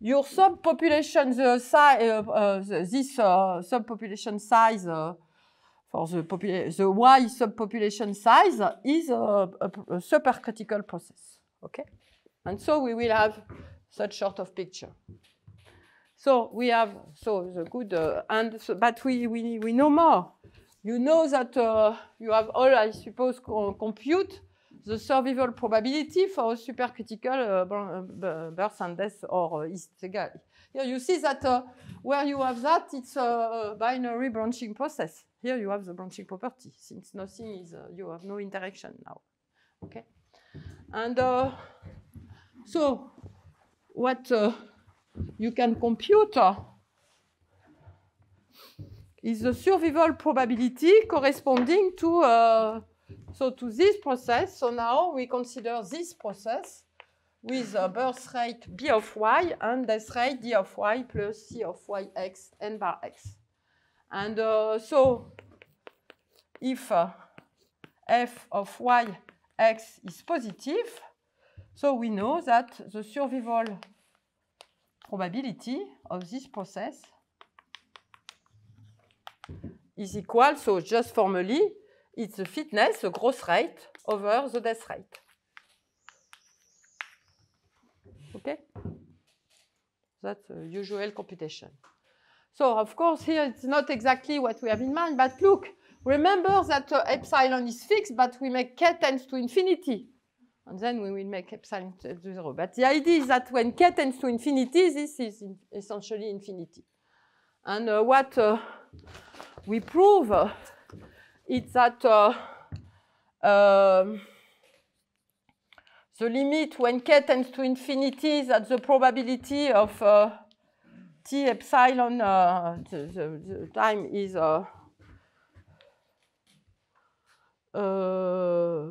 your subpopulation, the si uh, uh, this uh, subpopulation size uh, for the, the y subpopulation size is a, a, a supercritical process. Okay, and so we will have such sort of picture. So we have so the good uh, and so, but we, we we know more. You know that uh, you have all, I suppose, co- compute the survival probability for a supercritical uh, uh, birth and death or uh, egal. Here you see that uh, where you have that, it's a binary branching process. Here you have the branching property, since nothing is, uh, you have no interaction now. Okay? And uh, so, what uh, you can compute uh, is the survival probability corresponding to uh, so to this process. So now we consider this process with a birth rate b of y and death rate d of y plus c of yx n bar x. And uh, so if uh, f of yx is positive, so we know that the survival probability of this process is equal, so just formally, it's the fitness, growth rate, over the death rate. Okay? That's a usual computation. So, of course, here it's not exactly what we have in mind, but look, remember that uh, epsilon is fixed, but we make k tends to infinity. And then we will make epsilon to zero. But the idea is that when k tends to infinity, this is in essentially infinity. And uh, what uh, we prove uh, is that uh, um, the limit when k tends to infinity is that the probability of uh, t epsilon, uh, the, the, the, time is uh, uh,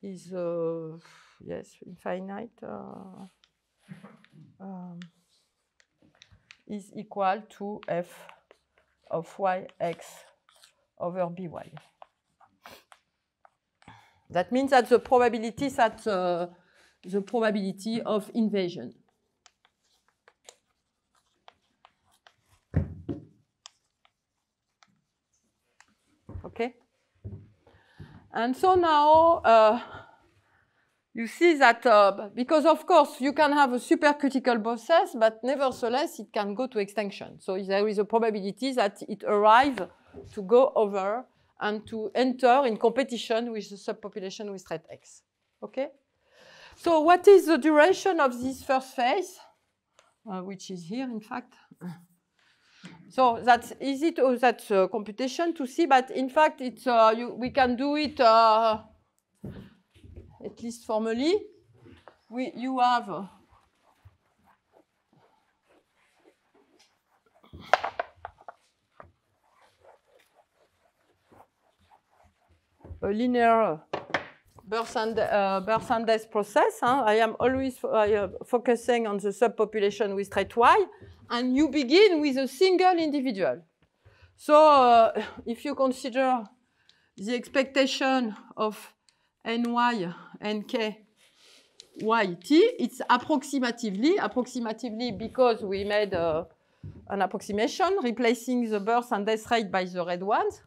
is uh, yes infinite uh, um, is equal to f of yx over by. That means that the probability is at uh, the probability of invasion. Okay? And so now uh, you see that uh, because of course you can have a supercritical process, but nevertheless it can go to extinction. So there is a probability that it arrives to go over and to enter in competition with the subpopulation with rate x. Okay? So what is the duration of this first phase, uh, which is here in fact? So that's easy to that's uh, computation to see, but in fact it's uh, you, we can do it uh, at least formally. We you have a linear birth and, uh, birth and death process. Huh? I am always uh, focusing on the subpopulation with trait y, and you begin with a single individual. So uh, if you consider the expectation of ny, nk, yt, it's approximatively, approximatively because we made uh, an approximation replacing the birth and death rate by the red ones.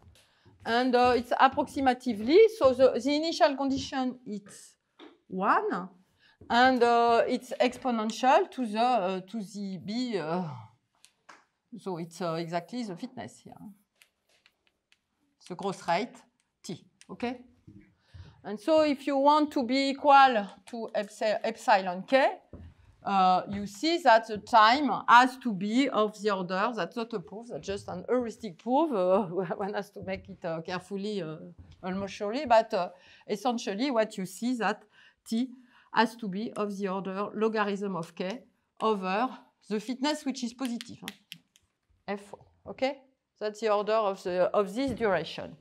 And uh, it's approximatively, so the, the initial condition is 1, and uh, it's exponential to the, uh, to the b, uh, so it's uh, exactly the fitness here. The growth rate, t, okay? And so if you want to be equal to epsilon k, uh, you see that the time has to be of the order, that's not a proof, that's just an heuristic proof. Uh, one has to make it uh, carefully, uh, almost surely, but uh, essentially what you see that t has to be of the order logarithm of k over the fitness which is positive, huh? f4, okay? That's the order of, the, of this duration.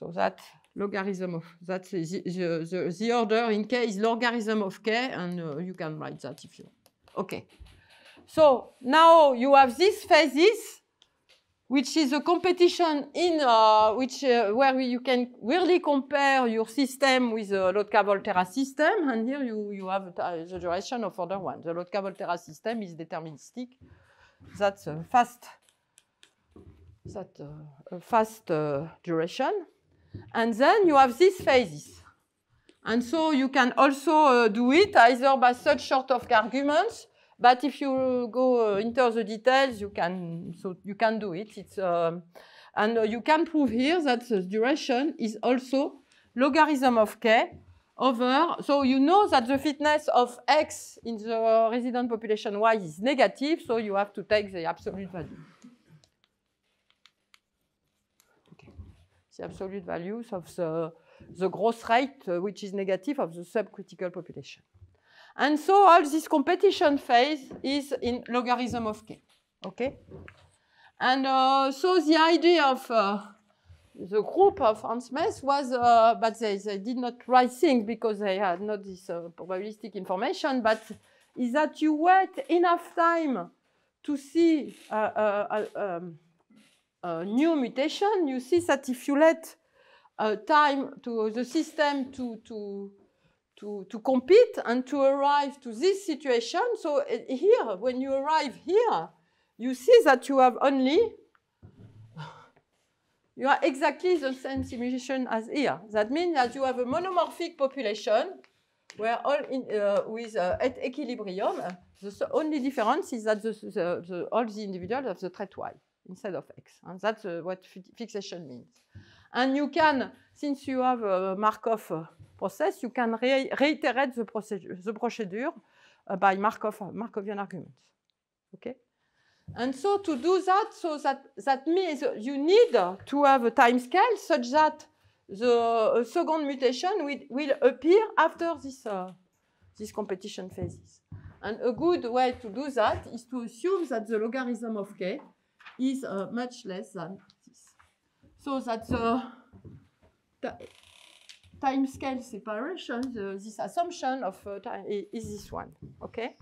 So that logarithm of that's the, the, the, the, order in k is logarithm of k, and uh, you can write that if you want. Okay. So now you have these phases, which is a competition in uh, which uh, where you can really compare your system with the Lotka-Volterra system, and here you you have the duration of order one. The Lotka-Volterra system is deterministic. That's a fast. That uh, a fast uh, duration. And then you have these phases. And so you can also uh, do it either by such sort of arguments, but if you go uh, into the details, you can, so you can do it. It's, um, and uh, you can prove here that the duration is also logarithm of k over, so you know that the fitness of x in the resident population y is negative, so you have to take the absolute value. The absolute values of the, the growth rate, uh, which is negative of the subcritical population. And so all this competition phase is in logarithm of k, okay? And uh, so the idea of uh, the group of Hans Metz was, uh, but they, they did not write things because they had not this uh, probabilistic information, but is that you wait enough time to see uh, uh, uh, new mutation, you see that if you let uh, time to the system to, to, to, to compete and to arrive to this situation, so uh, here, when you arrive here, you see that you have only you are exactly the same simulation as here. That means that you have a monomorphic population where all in, uh, with uh, at equilibrium. The only difference is that the, the, the, all the individuals have the trait y instead of x. And that's uh, what fi- fixation means. And you can, since you have a Markov uh, process, you can re- reiterate the procedure, the procedure uh, by Markov, Markovian arguments. Okay? And so to do that, so that, that means you need to have a time scale such that the second mutation will, appear after this, this competition phases. And a good way to do that is to assume that the logarithm of k is uh, much less than this. So that the time scale separation, the, this assumption of uh, time is this one, okay?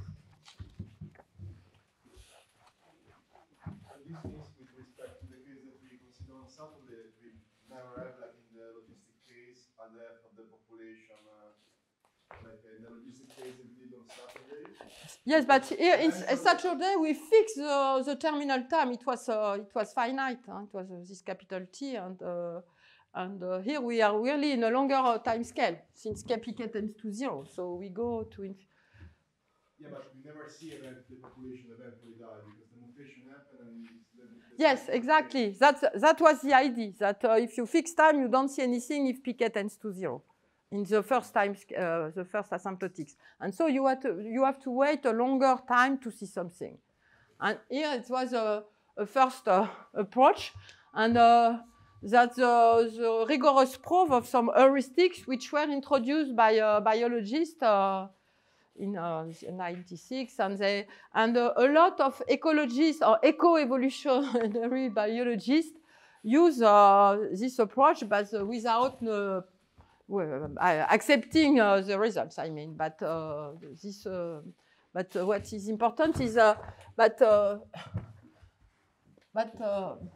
And this means with respect to the case that we consider on Saturday, that we never have like in the logistic case, a half of the population, uh, like in the logistic case that we did on Saturday. Yes, but here in Saturday we fixed the, the terminal time. It was uh, it was finite. huh? It was uh, this capital T, and uh, and uh, here we are really in a longer uh, time scale since kpk tends to zero. So we go to Yeah, but we never see event, the population eventually die because the mutation happened and it's the, the yes, exactly. That that was the idea. That uh, if you fix time, you don't see anything if pk tends to zero in the first time uh, the first asymptotics. And so you have to you have to wait a longer time to see something. And here it was a, a first uh, approach, and uh, that the, rigorous proof of some heuristics which were introduced by a biologist uh, in uh, 96, and they and uh, a lot of ecologists or eco-evolutionary biologists use this approach, but without accepting uh, the results. I mean, but uh, this. Uh, but uh, what is important is, uh, but uh, but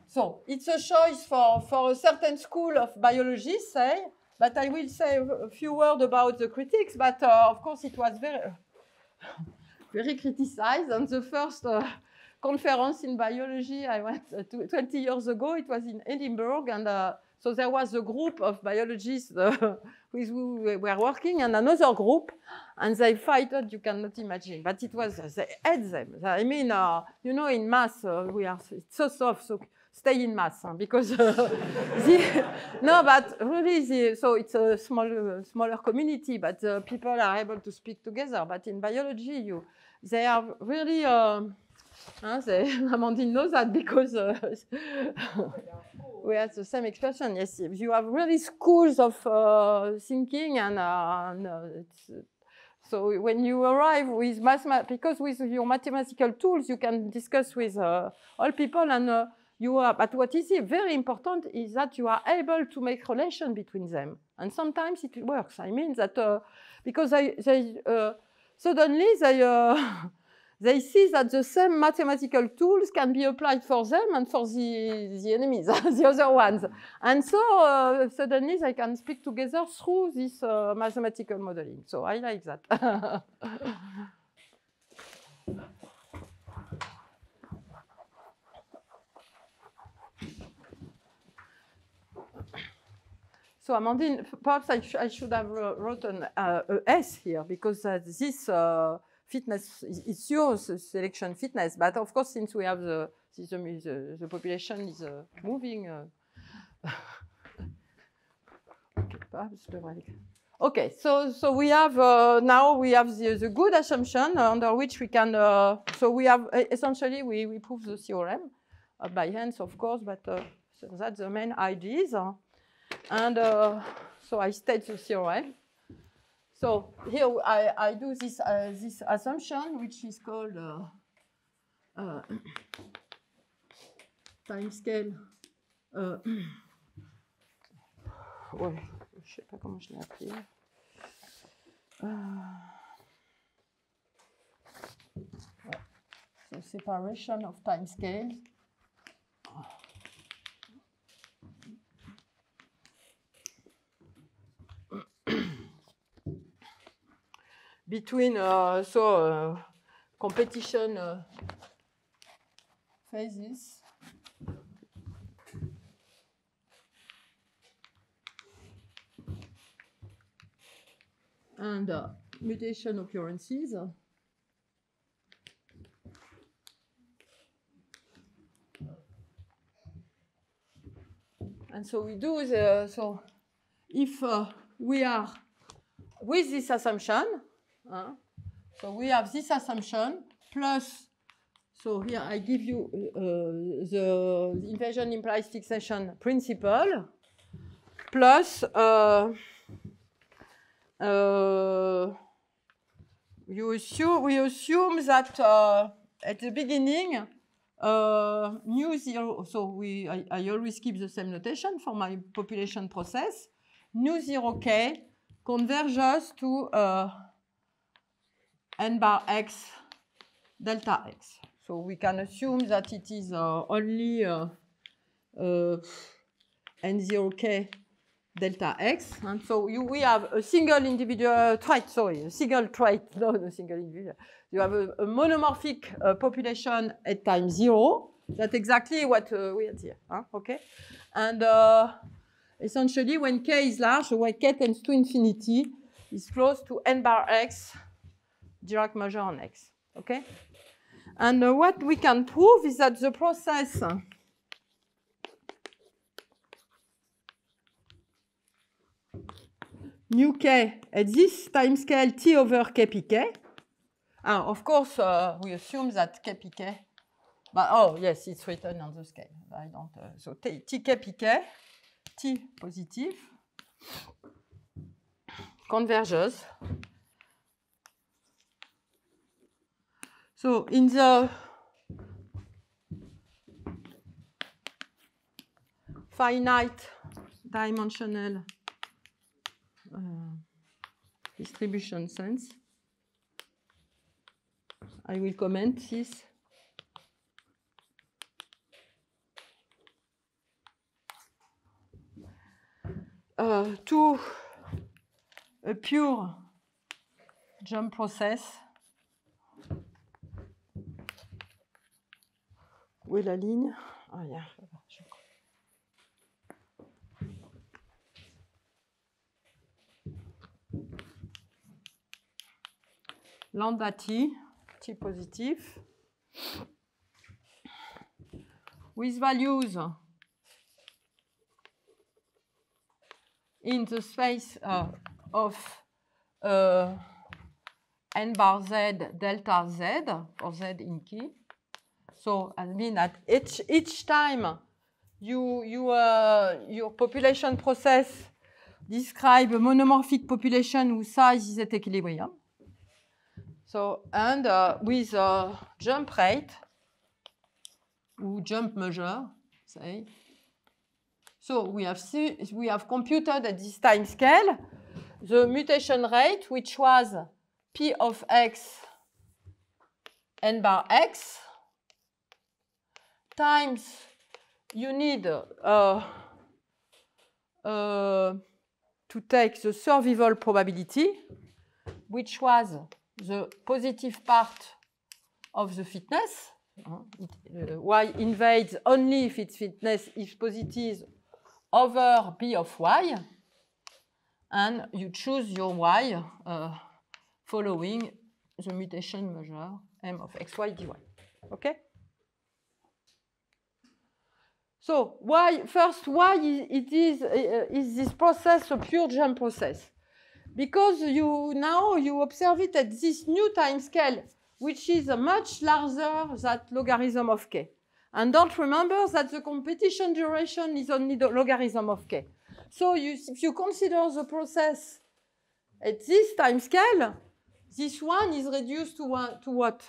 so it's a choice for for a certain school of biologists, say. But I will say a few words about the critics. But of course, it was very very criticized. And the first conference in biology I went uh, to 20 years ago, it was in Edinburgh, and so there was a group of biologists uh, with who we were working, and another group, and they fighted you cannot imagine. But it was they had them. I mean, uh, you know, in math uh, we are so soft, so stay in math huh, because uh, the, no, but really, the, so it's a small, uh, smaller community, but uh, people are able to speak together. But in biology, you they are really. Um, huh, Amandine knows that because uh, we had the same expression. Yes, you have really schools of uh, thinking, and, uh, and uh, uh, so when you arrive with because with your mathematical tools, you can discuss with uh, all people, and you are. But what is very important is that you are able to make relation between them, and sometimes it works. I mean that because they, they suddenly they. They see that the same mathematical tools can be applied for them and for the, the enemies, the other ones. And so uh, suddenly they can speak together through this uh, mathematical modeling. So I like that. So Amandine, perhaps I, sh I should have uh, written uh, a S here because uh, this uh, fitness it's your selection fitness. But of course, since we have the the, the, population is uh, moving. Uh, okay, so so we have uh, now we have the, the good assumption under which we can. Uh, so we have essentially we we prove the theorem uh, by hands, of course, but uh, so that's the main ideas. and so I state the theorem. So here I, I do this, uh, this assumption, which is called uh, uh, time scale. Euh, ouais, je sais pas comment je l'ai appelé. Euh, separation of time scales. Between uh, so uh, competition uh, phases. And uh, mutation occurrences. And so we do the, so if uh, we are with this assumption, uh, so we have this assumption plus, so here I give you uh, the invasion implies fixation principle plus uh, uh, you assume, we assume that uh, at the beginning uh, nu zero, so we, I, I always keep the same notation for my population process. Nu zero k converges to uh, n bar x delta x. So we can assume that it is uh, only uh, uh, n0k delta x. And so you, we have a single individual trait, sorry, a single trait, not a single individual. You have a, a monomorphic uh, population at time zero. That's exactly what uh, we had here, huh? okay? And uh, essentially, when k is large, when k tends to infinity, is close to n bar x Dirac measure on x, okay? And uh, what we can prove is that the process nu k at this time scale t over k pk. Ah, of course, uh, we assume that k pk. But oh yes, it's written on the scale. I don't. Uh, so t, t k pk, t positive, converges. So in the finite dimensional uh, distribution sense, I will comment this. Uh, to a pure jump process Où est la ligne? Ah, yeah. Lambda t, t positive, with values in the space uh, of uh, n bar z delta z, for z in key. So I mean that each each time you you uh, your population process describe a monomorphic population whose size is at equilibrium. So and uh, with a jump rate or jump measure, say. So we have see, we have computed at this time scale the mutation rate, which was p of x n bar x times you need uh, uh, to take the survival probability, which was the positive part of the fitness. It, uh, y invades only if its fitness is positive over b of y, and you choose your y uh, following the mutation measure m of xy dy. Okay? So why first why it is is this process a pure jump process? Because you now you observe it at this new time scale, which is much larger than logarithm of k. And don't remember that the competition duration is only the logarithm of k. So you, if you consider the process at this time scale, this one is reduced to one to what?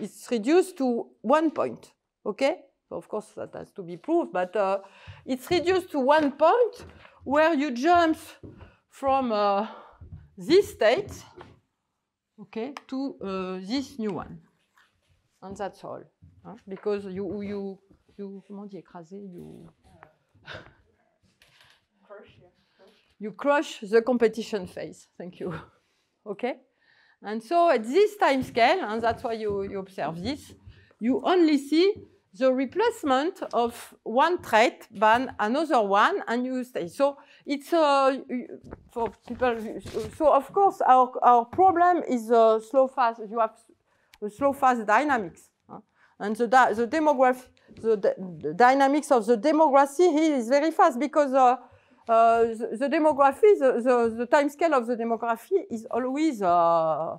It's reduced to one point. Okay? Of course that has to be proved, but uh, it's reduced to one point where you jump from uh, this state, okay, to uh, this new one, and that's all. huh? Because you you you comment écraser you you crush the competition phase. Thank you. Okay? And so at this time scale, and that's why you, you observe this, you only see the replacement of one trait by another one, and you stay. So it's uh, for people. So of course, our, our problem is uh, slow fast. You have slow fast dynamics, huh? and the the demography, the, the dynamics of the demography is very fast because. Uh, uh, the, the demography, the, the, the time scale of the demography is always uh,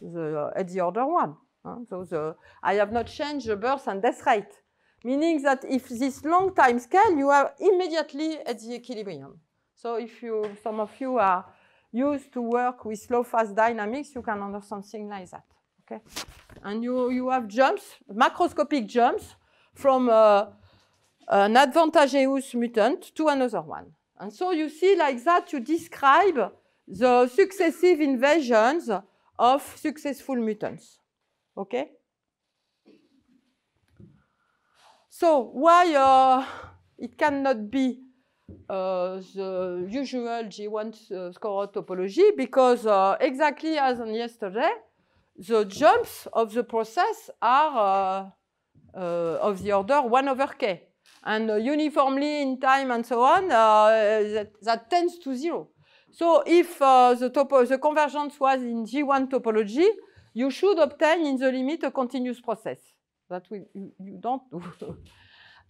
the, at the order one. So the, I have not changed the birth and death rate, meaning that if this long time scale, you are immediately at the equilibrium. So if you, some of you are used to work with slow fast dynamics, you can understand something like that. Okay, and you you have jumps, macroscopic jumps from uh, an advantageous mutant to another one. And so you see like that you describe the successive invasions of successful mutants. Okay? So why uh, it cannot be uh, the usual J1 uh, Skorokhod topology? Because uh, exactly as on yesterday, the jumps of the process are uh, uh, of the order 1 over k. And uniformly in time and so on, that, that tends to zero. So if the, the convergence was in J1 topology, you should obtain in the limit a continuous process. That we, you, you don't do.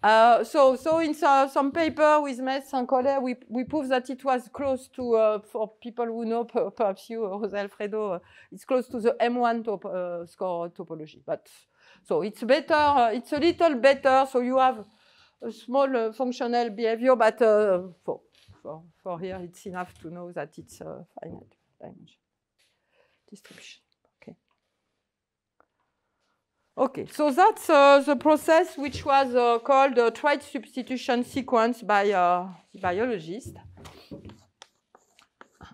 Uh, so, so in so, some paper with Metz and Collet, we, we proved that it was close to, uh, for people who know, perhaps you, Jose Alfredo, uh, it's close to the M1 top, uh, Skorokhod topology. But so it's better, uh, it's a little better. So you have a small uh, functional behavior, but for, for, for here, it's enough to know that it's a finite dimension distribution. Okay. So that's uh, the process which was uh, called a trait substitution sequence by uh, the biologist,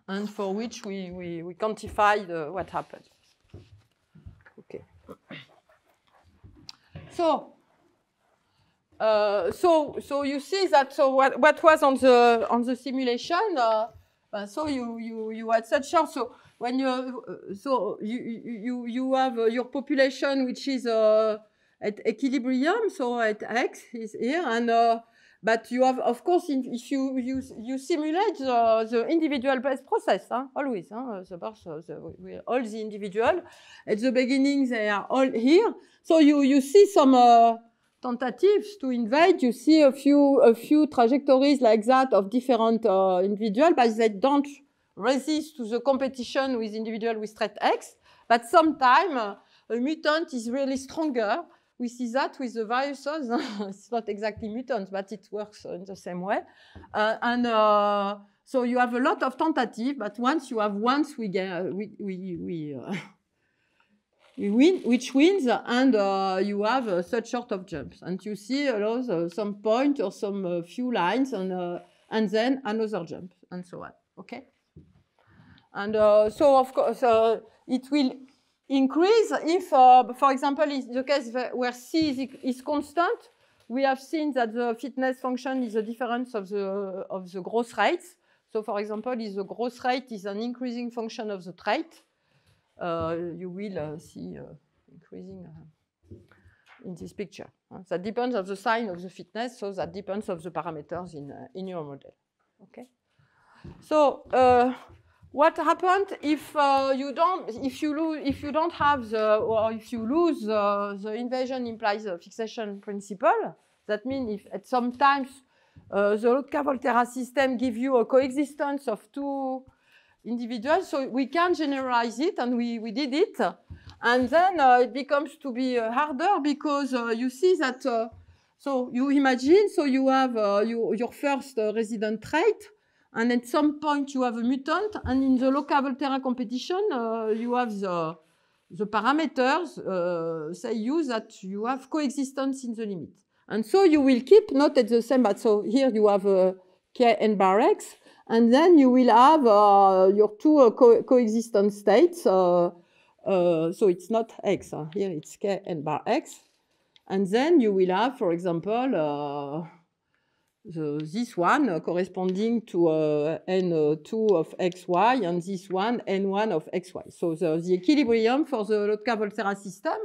and for which we, we, we quantified uh, what happened. Okay. So, uh, so, so you see that. So what, what was on the on the simulation? Uh, uh, so you you you had such a so when you so you you you have uh, your population which is uh, at equilibrium, so at x is here, and uh, but you have of course in, if you you you simulate the, the individual based process huh? always huh? the birth uh, the, we, all the individual at the beginning they are all here, so you you see some. Uh, tentatives to invade, you see a few a few trajectories like that of different uh, individual, but they don't resist to the competition with individual with trait X. But sometimes uh, a mutant is really stronger. We see that with the viruses. it's not exactly mutants, but it works in the same way. Uh, and uh, so you have a lot of tentative, but once you have once we get we we we. Uh, we win, which wins, and uh, you have uh, such sort of jumps, and you see uh, some point or some uh, few lines, and uh, and then another jump, and so on. Okay, and uh, so of course uh, it will increase if, uh, for example, in the case where- c is, is constant, we have seen that the fitness function is the difference of the of the growth rates. So, for example, if the growth rate is an increasing function of the trait, uh, you will uh, see uh, increasing in this picture. That depends on the sign of the fitness, so that depends of the parameters in, in your model. Okay. So what happened if uh, you don't if you lose if you don't have the or if you lose uh, the invasion implies a fixation principle? That means if at some times uh, the Lotka-Volterra system give you a coexistence of two individuals, so we can generalize it, and we, we did it. And then uh, it becomes to be uh, harder because uh, you see that, uh, so you imagine, so you have you, your first resident trait, and at some point you have a mutant, and in the Lotka-Volterra competition, uh, you have the, the parameters uh, say you that you have coexistence in the limit. And so you will keep not at the same, but so here you have uh, and bar x, and then you will have uh, your two uh, co coexistent states. Uh, uh, so it's not x, here it's K and bar x. And then you will have, for example, the, this one uh, corresponding to uh, n2 of xy and this one n1 of xy. So the, the equilibrium for the Lotka-Volterra system.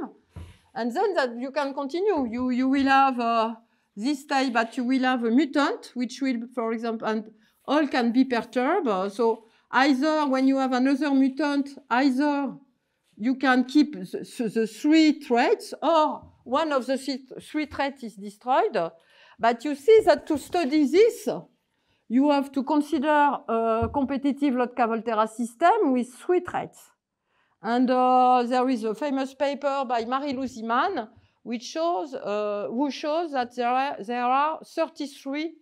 And then that you can continue. You, you will have uh, this type, but you will have a mutant, which will, for example, and all can be perturbed. Uh, so either when you have another mutant, either you can keep the, the three traits or one of the three traits is destroyed. But you see that to study this, you have to consider a competitive Lotka-Volterra system with three traits. And uh, there is a famous paper by Mary Lou Zeeman, which shows, uh, who shows that there are, there are 33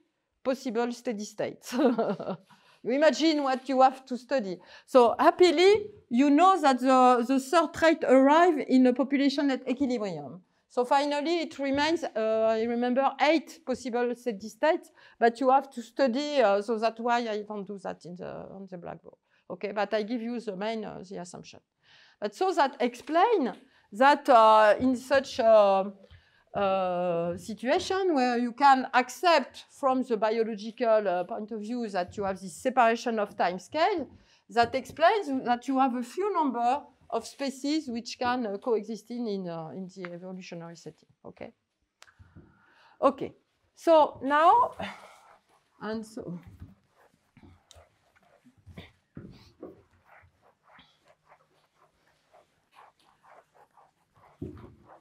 possible steady states. you imagine what you have to study. So happily, you know that the, the third trait arrive in a population at equilibrium. So finally, it remains, uh, I remember, eight possible steady states, but you have to study, uh, so that's why I don't do that in the, on the blackboard. Okay, but I give you the main, uh, the assumption. But so that explain that uh, in such a uh, situation where you can accept from the biological uh, point of view that you have this separation of time scale, that explains that you have a few number of species which can uh, coexist in, in, uh, in the evolutionary setting, okay? Okay, so now, and so,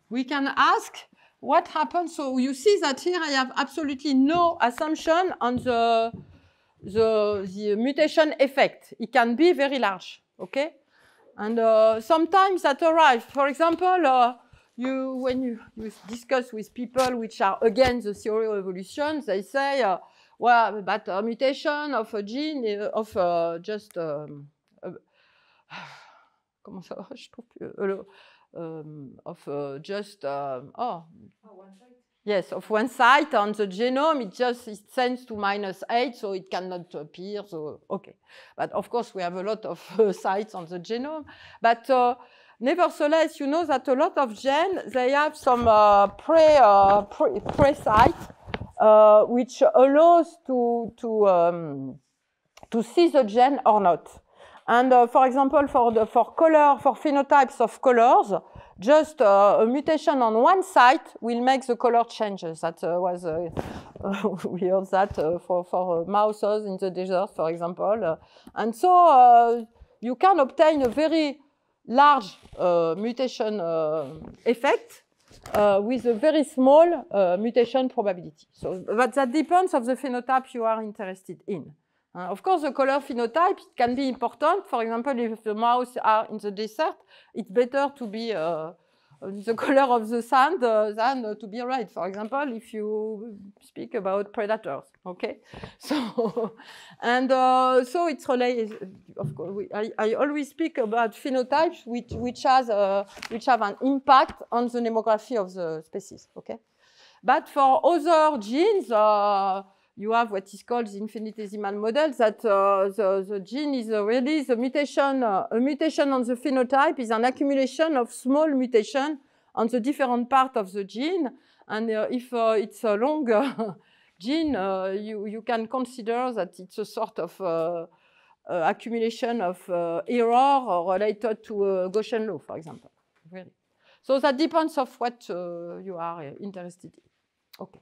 we can ask what happens. So you see that here I have absolutely no assumption on the, the, the mutation effect. It can be very large, okay? And uh, sometimes that arrives. For example, uh, you, when you, you, discuss with people which are against the theory of evolution, they say, uh, well, but a mutation of a gene, uh, of uh, just, um, comment ça trouve um, uh, um, oh, Oh? Yes of one site on the genome it just it sends to minus eight so it cannot appear so okay. But of course we have a lot of uh, sites on the genome. But uh, nevertheless you know that a lot of genes they have some uh, pre, uh, pre, pre site uh, which allows to to um, to see the gene or not. And uh, for example, for the for color, for phenotypes of colors, just uh, a mutation on one site will make the color changes. That uh, was uh, we heard that uh, for for mouses in the desert, for example. and so you can obtain a very large mutation effect with a very small mutation probability. So, but that depends of the phenotype you are interested in. Uh, of course, the color phenotype can be important. For example, if the mouse are in the desert, it's better to be uh, the color of the sand uh, than uh, to be red. For example, if you speak about predators, okay? So, and uh, so it's related. Of course, we, I, I, always speak about phenotypes which which has a, which have an impact on the demography of the species, okay? But for other genes uh, you have what is called the infinitesimal model that uh, the, the, gene is uh, really the mutation, uh, a mutation on the phenotype is an accumulation of small mutation on the different part of the gene. And uh, if uh, it's a long gene, uh, you, you can consider that it's a sort of accumulation of error related to Gaussian law, for example. Really. So that depends of what you are interested in. Okay.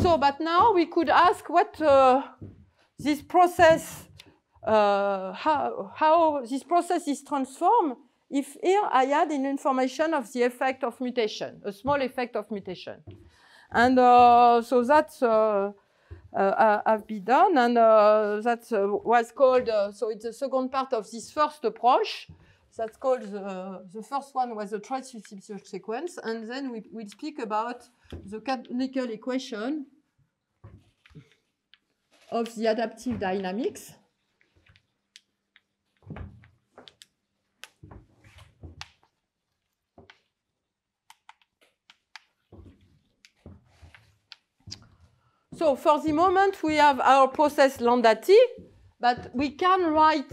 So, but now we could ask what uh, this process, uh, how, how this process is transformed if here I add an information of the effect of mutation, a small effect of mutation. And uh, so that's uh, uh, have been done, and uh, that was called, so it's the second part of this first approach. That's called the, the first one was the trace sequence, and then we will speak about the canonical equation of the adaptive dynamics. So for the moment, we have our process lambda t, but we can write,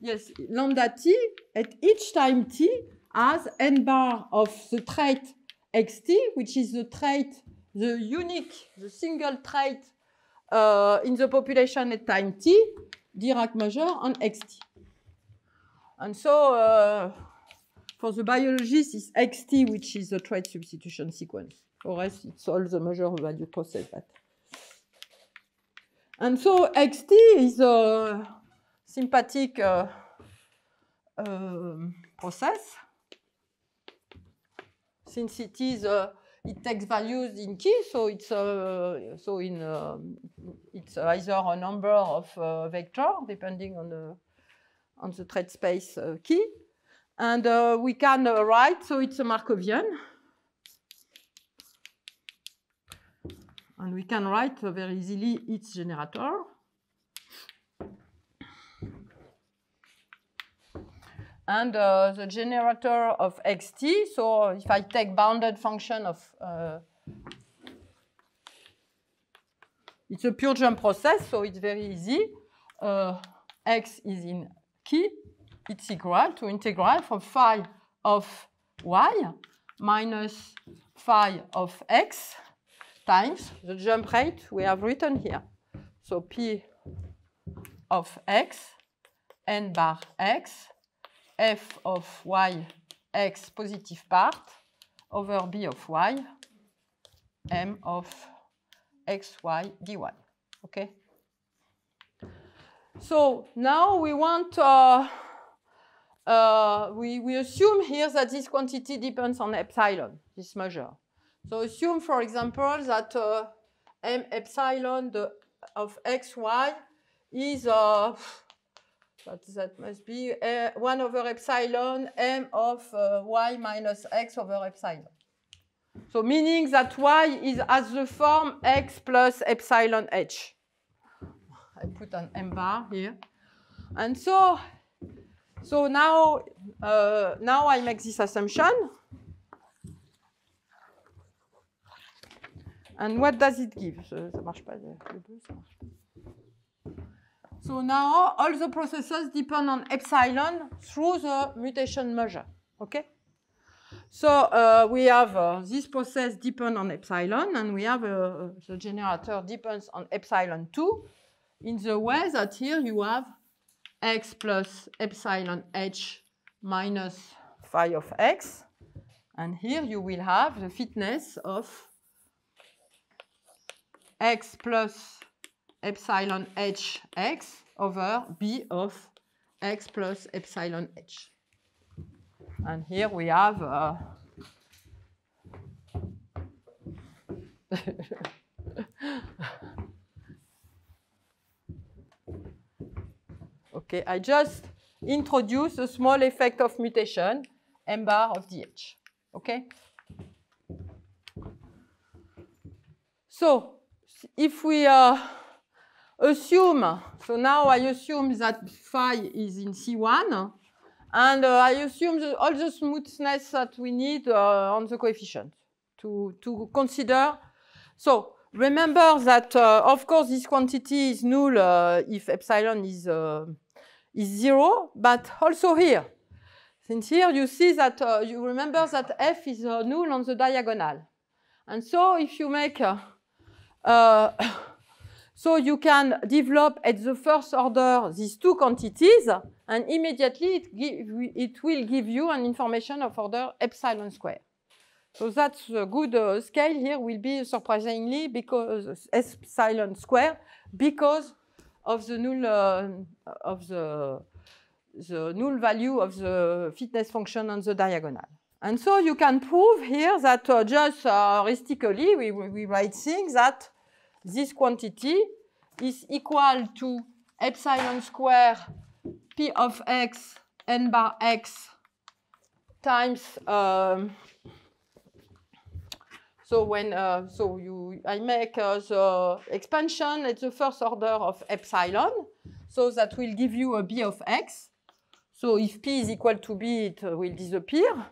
yes, lambda t at each time t as n bar of the trait xt, which is the trait, the unique, the single trait uh, in the population at time t, Dirac measure on xt. And so uh, for the biologist, it's xt, which is the trait substitution sequence. For us, it's all the measure value process. And so xt is a sympathetic uh, um, process since it is uh, it takes values in key, so it's uh, so in um, it's either a number of uh, vector depending on the on the trait space uh, key, and uh, we can uh, write so it's a Markovian, and we can write very easily its generator. And uh, the generator of xt. So if I take bounded function of, uh, it's a pure jump process, so it's very easy. Uh, x is in key. It's equal to integral from phi of y minus phi of x times the jump rate we have written here. So p of x, n bar x, f of y x positive part over b of y m of x y dy. Okay. So now we want uh, uh, we, we assume here that this quantity depends on epsilon, this measure. So assume, for example, that uh, m epsilon the, of x y is uh, that, must be uh, 1 over epsilon m of uh, y minus x over epsilon. So meaning that y is as the form x plus epsilon h. I put an m bar here. And so, so now, uh, now I make this assumption. And what does it give? Ça marche pas, le bleu, ça marche pas. So now all the processes depend on epsilon through the mutation measure. Okay? So uh, we have uh, this process depend on epsilon, and we have uh, the generator depends on epsilon 2 in the way that here you have x plus epsilon h minus phi of x, and here you will have the fitness of x plus epsilon h x over b of x plus epsilon h. And here we have uh, Okay, I just introduce a small effect of mutation, m bar of dh. Okay? So, if we uh, assume, so now I assume that phi is in C1, and uh, I assume the, all the smoothness that we need uh, on the coefficient to, to consider. So remember that, uh, of course, this quantity is null uh, if epsilon is, uh, is zero, but also here. Since here you see that, uh, you remember that f is null on the diagonal. And so if you make so you can develop at the first order these two quantities, and immediately it, give, it will give you an information of order epsilon square. So that's a good uh, scale here will be surprisingly because epsilon square because of the null uh, of the the null value of the fitness function on the diagonal. And so you can prove here that uh, just uh, heuristically, we, we write things that this quantity is equal to epsilon square p of x n bar x times um, so when uh, so you I make uh, the expansion at the first order of epsilon so that will give you a b of x. So if p is equal to b it will disappear.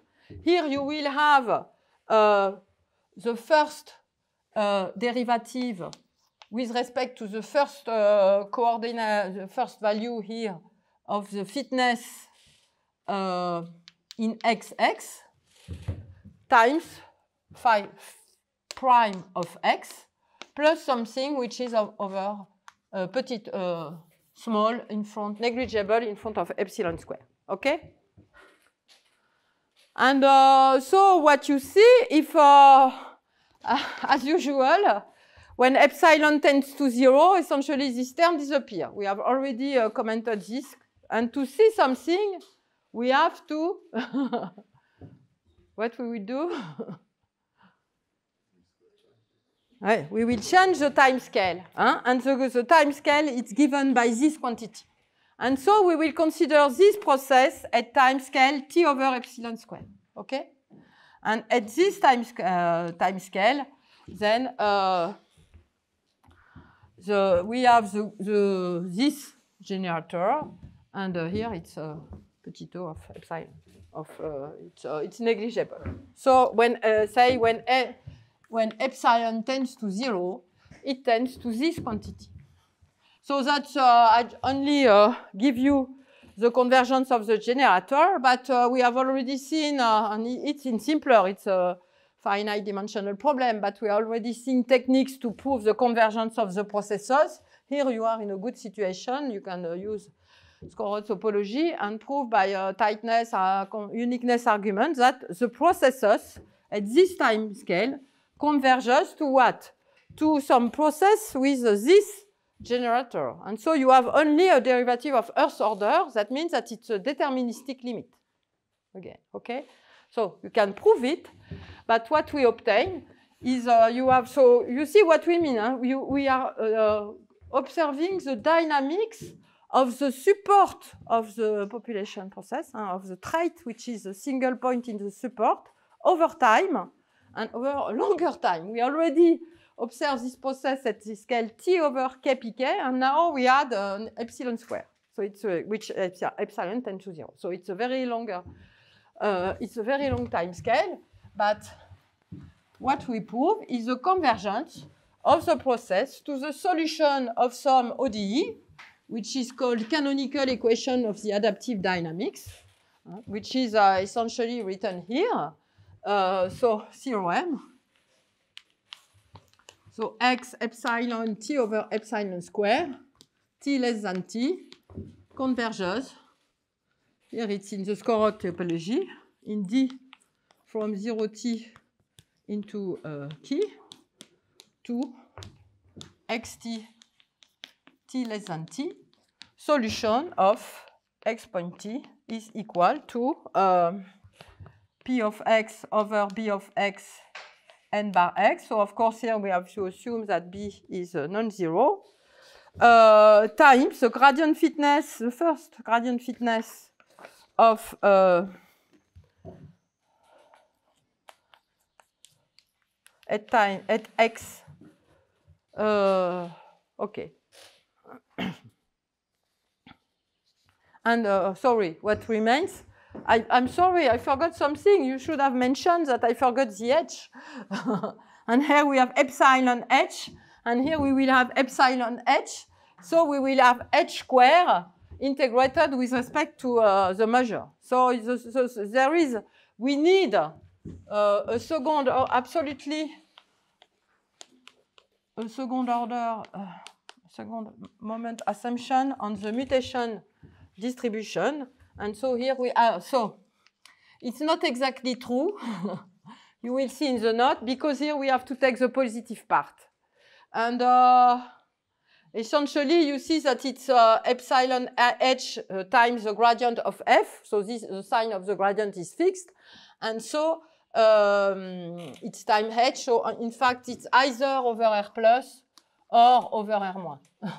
Here you will have uh, the first uh, derivative with respect to the first uh, coordinate, the first value here of the fitness uh, in xx times phi prime of x plus something which is over uh, petit uh, small in front, negligible in front of epsilon square. Okay? And uh, so what you see, if, uh, as usual, when epsilon tends to zero, essentially this term disappears. We have already uh, commented this. And to see something, we have to, what we will do? Right, we will change the time scale. Huh? And the, the time scale is given by this quantity. And so we will consider this process at time scale t over epsilon squared. Okay? And at this time, uh, time scale, then uh, the, we have the, the, this generator, and uh, here it's a petit o of epsilon. Of, uh, it's, uh, it's negligible. So when, uh, say, when, e when epsilon tends to zero, it tends to this quantity. So that's, I only give you the convergence of the generator, but uh, we have already seen, uh, and it's in simpler, it's a finite dimensional problem, but we already seen techniques to prove the convergence of the processors. Here you are in a good situation. You can uh, use Skorokhod topology and prove by a tightness, uh, uniqueness argument that the processors at this time scale converges to what? To some process with this generator. And so you have only a derivative of Earth order. That means that it's a deterministic limit. Again, okay? So you can prove it, but what we obtain is uh, you have, so you see what we mean. Huh? We, we are uh, observing the dynamics of the support of the population process, of the trait, which is a single point in the support, over time and over a longer time. We already observe this process at the scale t over k pk, and now we add an epsilon square. So it's a, which epsilon tends to zero. So it's a very longer, uh, it's a very long time scale. But what we prove is the convergence of the process to the solution of some ODE, which is called canonical equation of the adaptive dynamics, uh, which is uh, essentially written here. Uh, so theorem. So x epsilon t over epsilon square, t less than t, converges. Here it's in the Skorokhod topology, in D from 0t into uh, t to xt t less than t. Solution of x point t is equal to um, p of x over b of x n bar x. So of course here we have to assume that b is uh, non-zero. Uh, times the gradient fitness, the first gradient fitness of uh, at time at x. Uh, okay. and uh, sorry, what remains? I, am sorry, I forgot something. You should have mentioned that I forgot the h. and here we have epsilon h, and here we will have epsilon h. So we will have h square integrated with respect to uh, the measure. So, so, there is, we need uh, a second, or absolutely, a second order, uh, second moment assumption on the mutation distribution and so here we are. So it's not exactly true. you will see in the note because here we have to take the positive part. And uh, essentially you see that it's uh, epsilon h uh, times the gradient of f. So this the sign of the gradient is fixed. And so um, it's time h. So uh, in fact it's either over r plus or over r moins,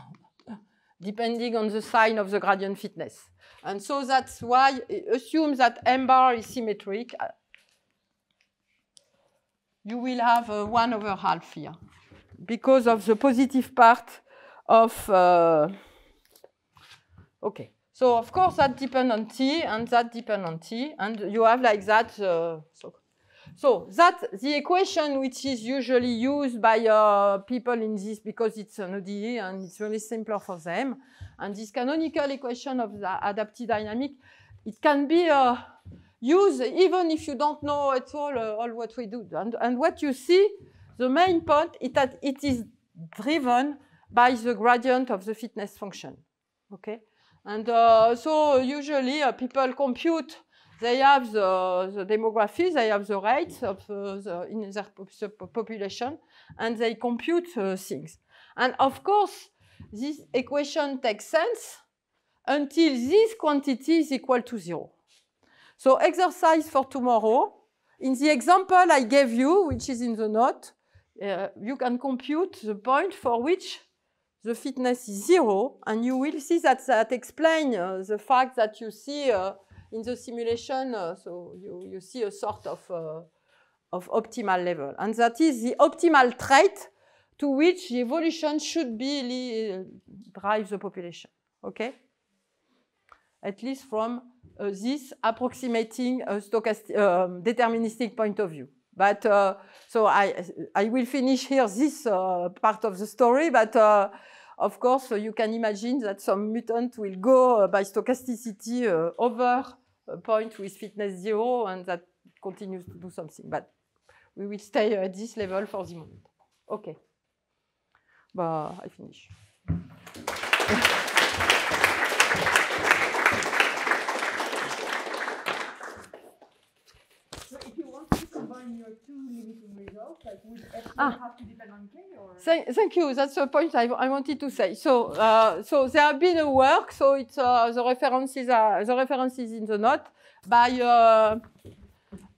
depending on the sign of the gradient fitness. And so that's why assume that M bar is symmetric. You will have a 1 over half here because of the positive part of, uh, okay. So of course that depends on T and that depends on T and you have like that. Uh, so, so that's the equation which is usually used by uh, people in this because it's an ODE and it's really simpler for them. And this canonical equation of the adaptive dynamic, it can be uh, used even if you don't know at all uh, all what we do. And, and what you see, the main point is that it is driven by the gradient of the fitness function. Okay, and uh, so usually uh, people compute. They have the, the demography, they have the rates of uh, the, in their population, and they compute uh, things. And of course, this equation takes sense until this quantity is equal to zero. So exercise for tomorrow. In the example I gave you, which is in the note, uh, you can compute the point for which the fitness is zero, and you will see that that explains uh, the fact that you see uh, in the simulation, uh, so you, you see a sort of, uh, of optimal level. And that is the optimal trait to which the evolution should be drive the population. Okay? At least from uh, this approximating a stochastic, um, deterministic point of view. But uh, so I, I will finish here this uh, part of the story, but uh, of course, uh, you can imagine that some mutant will go uh, by stochasticity uh, over point with fitness zero and that continues to do something. But we will stay at this level for the moment. Okay. Bah, I finish. Ah. Thank, thank you. That's the point I, I wanted to say. So, uh, so there have been a work. So it's uh, the references are the references in the note by uh,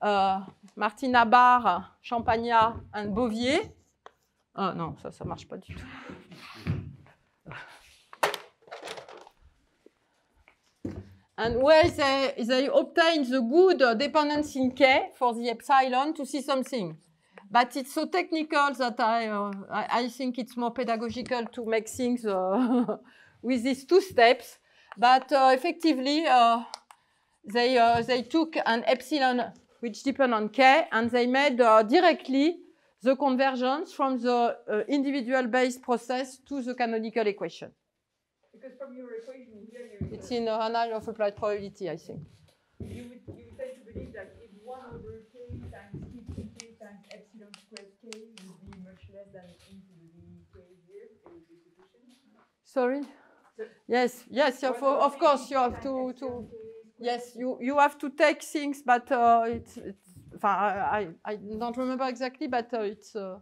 uh, Martina Barr, Champagnat, and Bovier. Ah non, ça, ça marche pas du tout. And where they, they obtain the good dependence in K for the epsilon to see something. But it's so technical that I, uh, I, I think it's more pedagogical to make things uh, with these two steps. But uh, effectively, uh, they, uh, they took an epsilon which depend on k, and they made uh, directly the convergence from the individual based process to the canonical equation. Because from your equation here, you, It's in uh, Annals of Applied Probability, I think. you would, you would tend to believe that if one over k times t k times epsilon squared k would be much less than into the k here, it would be sufficient. Sorry? Yes, yes, of, of course, you have to, to Yes, you, you have to take things, but uh, it's, it's I, I I don't remember exactly, but uh, it's uh,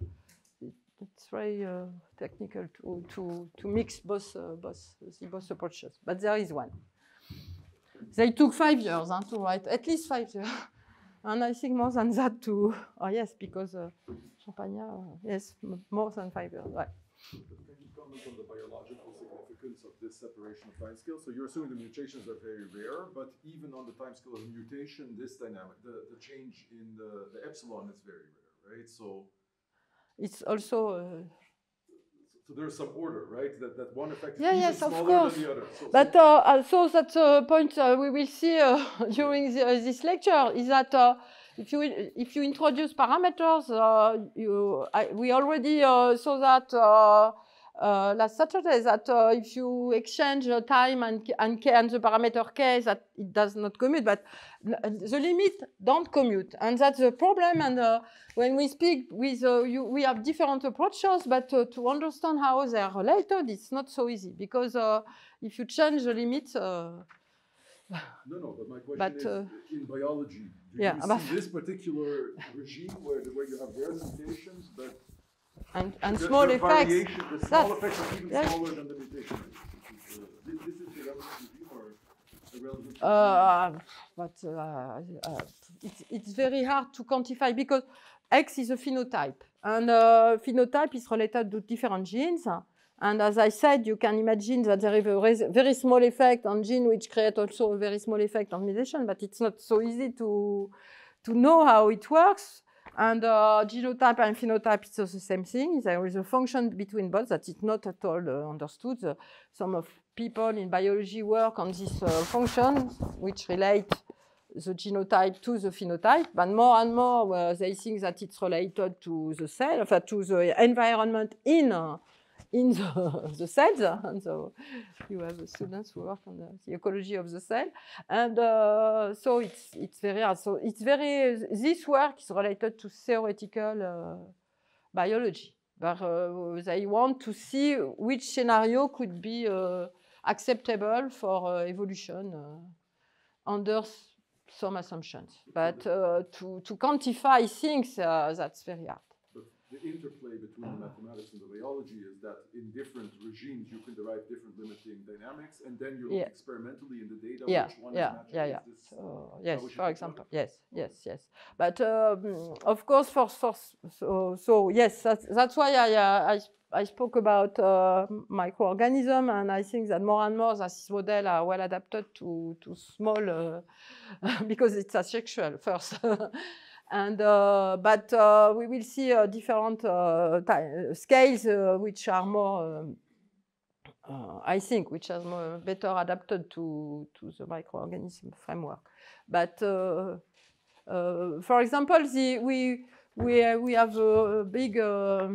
it, it's very uh, technical to, to, to mix both, uh, both, the both approaches. But there is one. They took five years huh, to write, at least five years. And I think more than that too. oh yes, because uh, Champagnat, uh, yes, more than five years. Right. Can you comment on the biological significance of this separation of time scale? So you're assuming the mutations are very rare, but even on the time scale of mutation, this dynamic, the, the change in the, the epsilon is very rare, right? So, It's also uh, so there's some order, right? That, that one effect is Yeah, yes, of smaller course. than the other. So, But so, uh, uh, that's a point uh, we will see uh, during the, uh, this lecture is that uh, if you if you introduce parameters, you I, we already saw that uh, uh, last Saturday that uh, if you exchange uh, time and and and the parameter k that it does not commute, but the limit don't commute, and that's the problem. And uh, when we speak with uh, you, we have different approaches, but uh, to understand how they are related, it's not so easy because uh, if you change the limits, uh, no, no, but my question but, is, uh, in biology, do yeah, you see this particular regime where, where you have rare mutations, but and, and the- small the effects. The small That- effects are even smaller than the mutation. This is, uh, This this is the relevant regime or the relevant? regime? Uh, but uh, uh, it's, it's very hard to quantify because X is a phenotype, and uh, phenotype is related to different genes. And as I said, you can imagine that there is a very small effect on gene which create also a very small effect on mutation, but it's not so easy to to know how it works. And uh, genotype and phenotype is also the same thing. There is a function between both that is not at all uh, understood. Uh, some of people in biology work on this uh, function, which relate the genotype to the phenotype, but more and more uh, they think that it's related to the cell, uh, to the environment in in the, the cells. And so you have students who work on the, the ecology of the cell, and uh, so it's it's very hard. So it's very this work is related to theoretical uh, biology, but uh, they want to see which scenario could be uh, acceptable for uh, evolution uh, under some assumptions. But to, to quantify things, that's very hard. The interplay between the mathematics and the biology is that in different regimes you can derive different limiting dynamics, and then you look Yeah. experimentally in the data Yeah, which one yeah, yeah, yeah. this- So, how yes, for example, yes, yes, yes. But um, of course, for, for so, so yes, that's, that's why I, uh, I I spoke about uh, microorganism, and I think that more and more this model are well adapted to to small uh, because it's asexual first. And uh, but uh, we will see uh, different uh, scales uh, which are more um, uh, I think, which are more better adapted to, to the microorganism framework. But uh, uh, for example, the, we, we, uh, we have a big uh,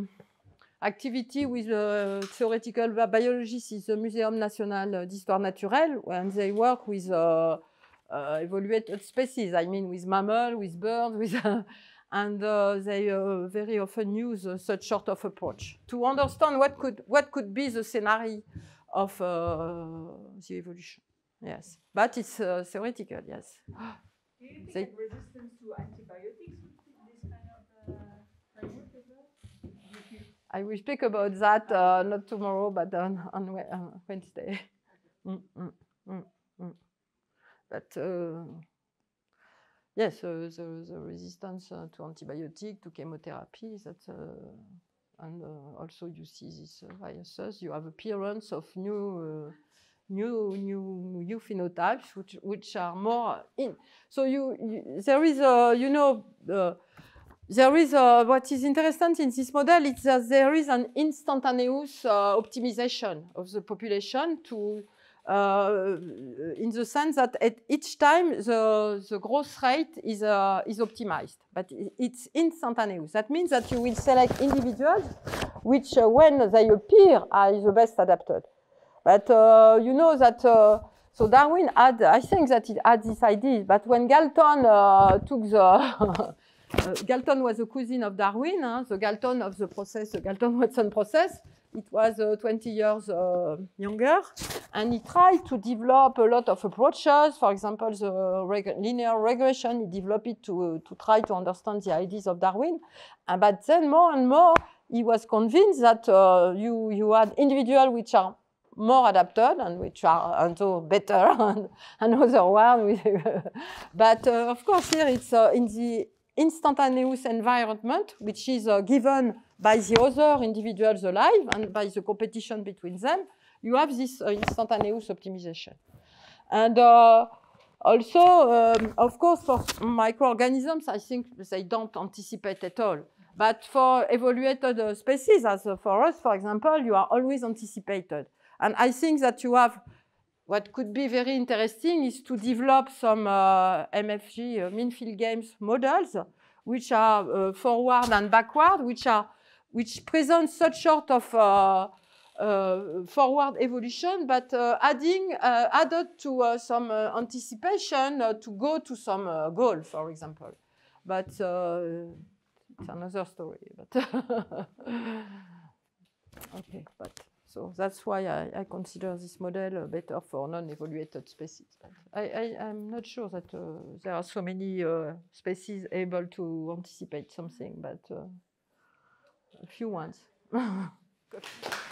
activity with uh, theoretical biologists in the Muséum National d'Histoire Naturelle, and they work with uh, uh, species. I mean, with mammal, with birds, with and uh, they uh, very often use uh, such sort of approach to understand what could what could be the scenario of uh, the evolution. Yes, but it's uh, theoretical. Yes. Do you think They- resistance to antibiotics this kind of uh, framework as well? Do you feel I will speak about that uh, not tomorrow, but on, on uh, Wednesday. Mm, mm, mm. But uh, yes, uh, the, the resistance uh, to antibiotic, to chemotherapy, that's, uh, and also you see these viruses, you have appearance of new, new, new, new phenotypes, which, which are more in. So you, you there is a, you know, uh, there is a, what is interesting in this model is that there is an instantaneous uh, optimization of the population to, uh, in the sense that at each time the, the growth rate is, uh, is optimized, but it's instantaneous. That means that you will select individuals which, uh, when they appear, are the best adapted. But uh, you know that, uh, so Darwin had, I think that he had this idea, but when Galton uh, took the, Galton was a cousin of Darwin, huh, the Galton of the process, the Galton-Watson process. It was uh, 20 years uh, younger, and he tried to develop a lot of approaches. For example, the reg- linear regression, he developed it to, to try to understand the ideas of Darwin. But then more and more, he was convinced that uh, you, you had individuals which are more adapted and which are and so better and another one but uh, of course here it's uh, in the instantaneous environment which is uh, given by the other individuals alive and by the competition between them you have this uh, instantaneous optimization. And uh, also um, of course for microorganisms i think they don't anticipate at all. But for evaluated uh, species as for us for example you are always anticipated. And I think that you have what could be very interesting is to develop some uh, MFG mean field games models, which are uh, forward and backward, which are which presents such sort of uh, uh, forward evolution, but uh, adding uh, added to uh, some uh, anticipation to go to some goal, for example. But it's another story. But okay, but. So that's why I, I consider this model better for non-evaluated species. I, I'm not sure that there are so many species able to anticipate something, but a few ones.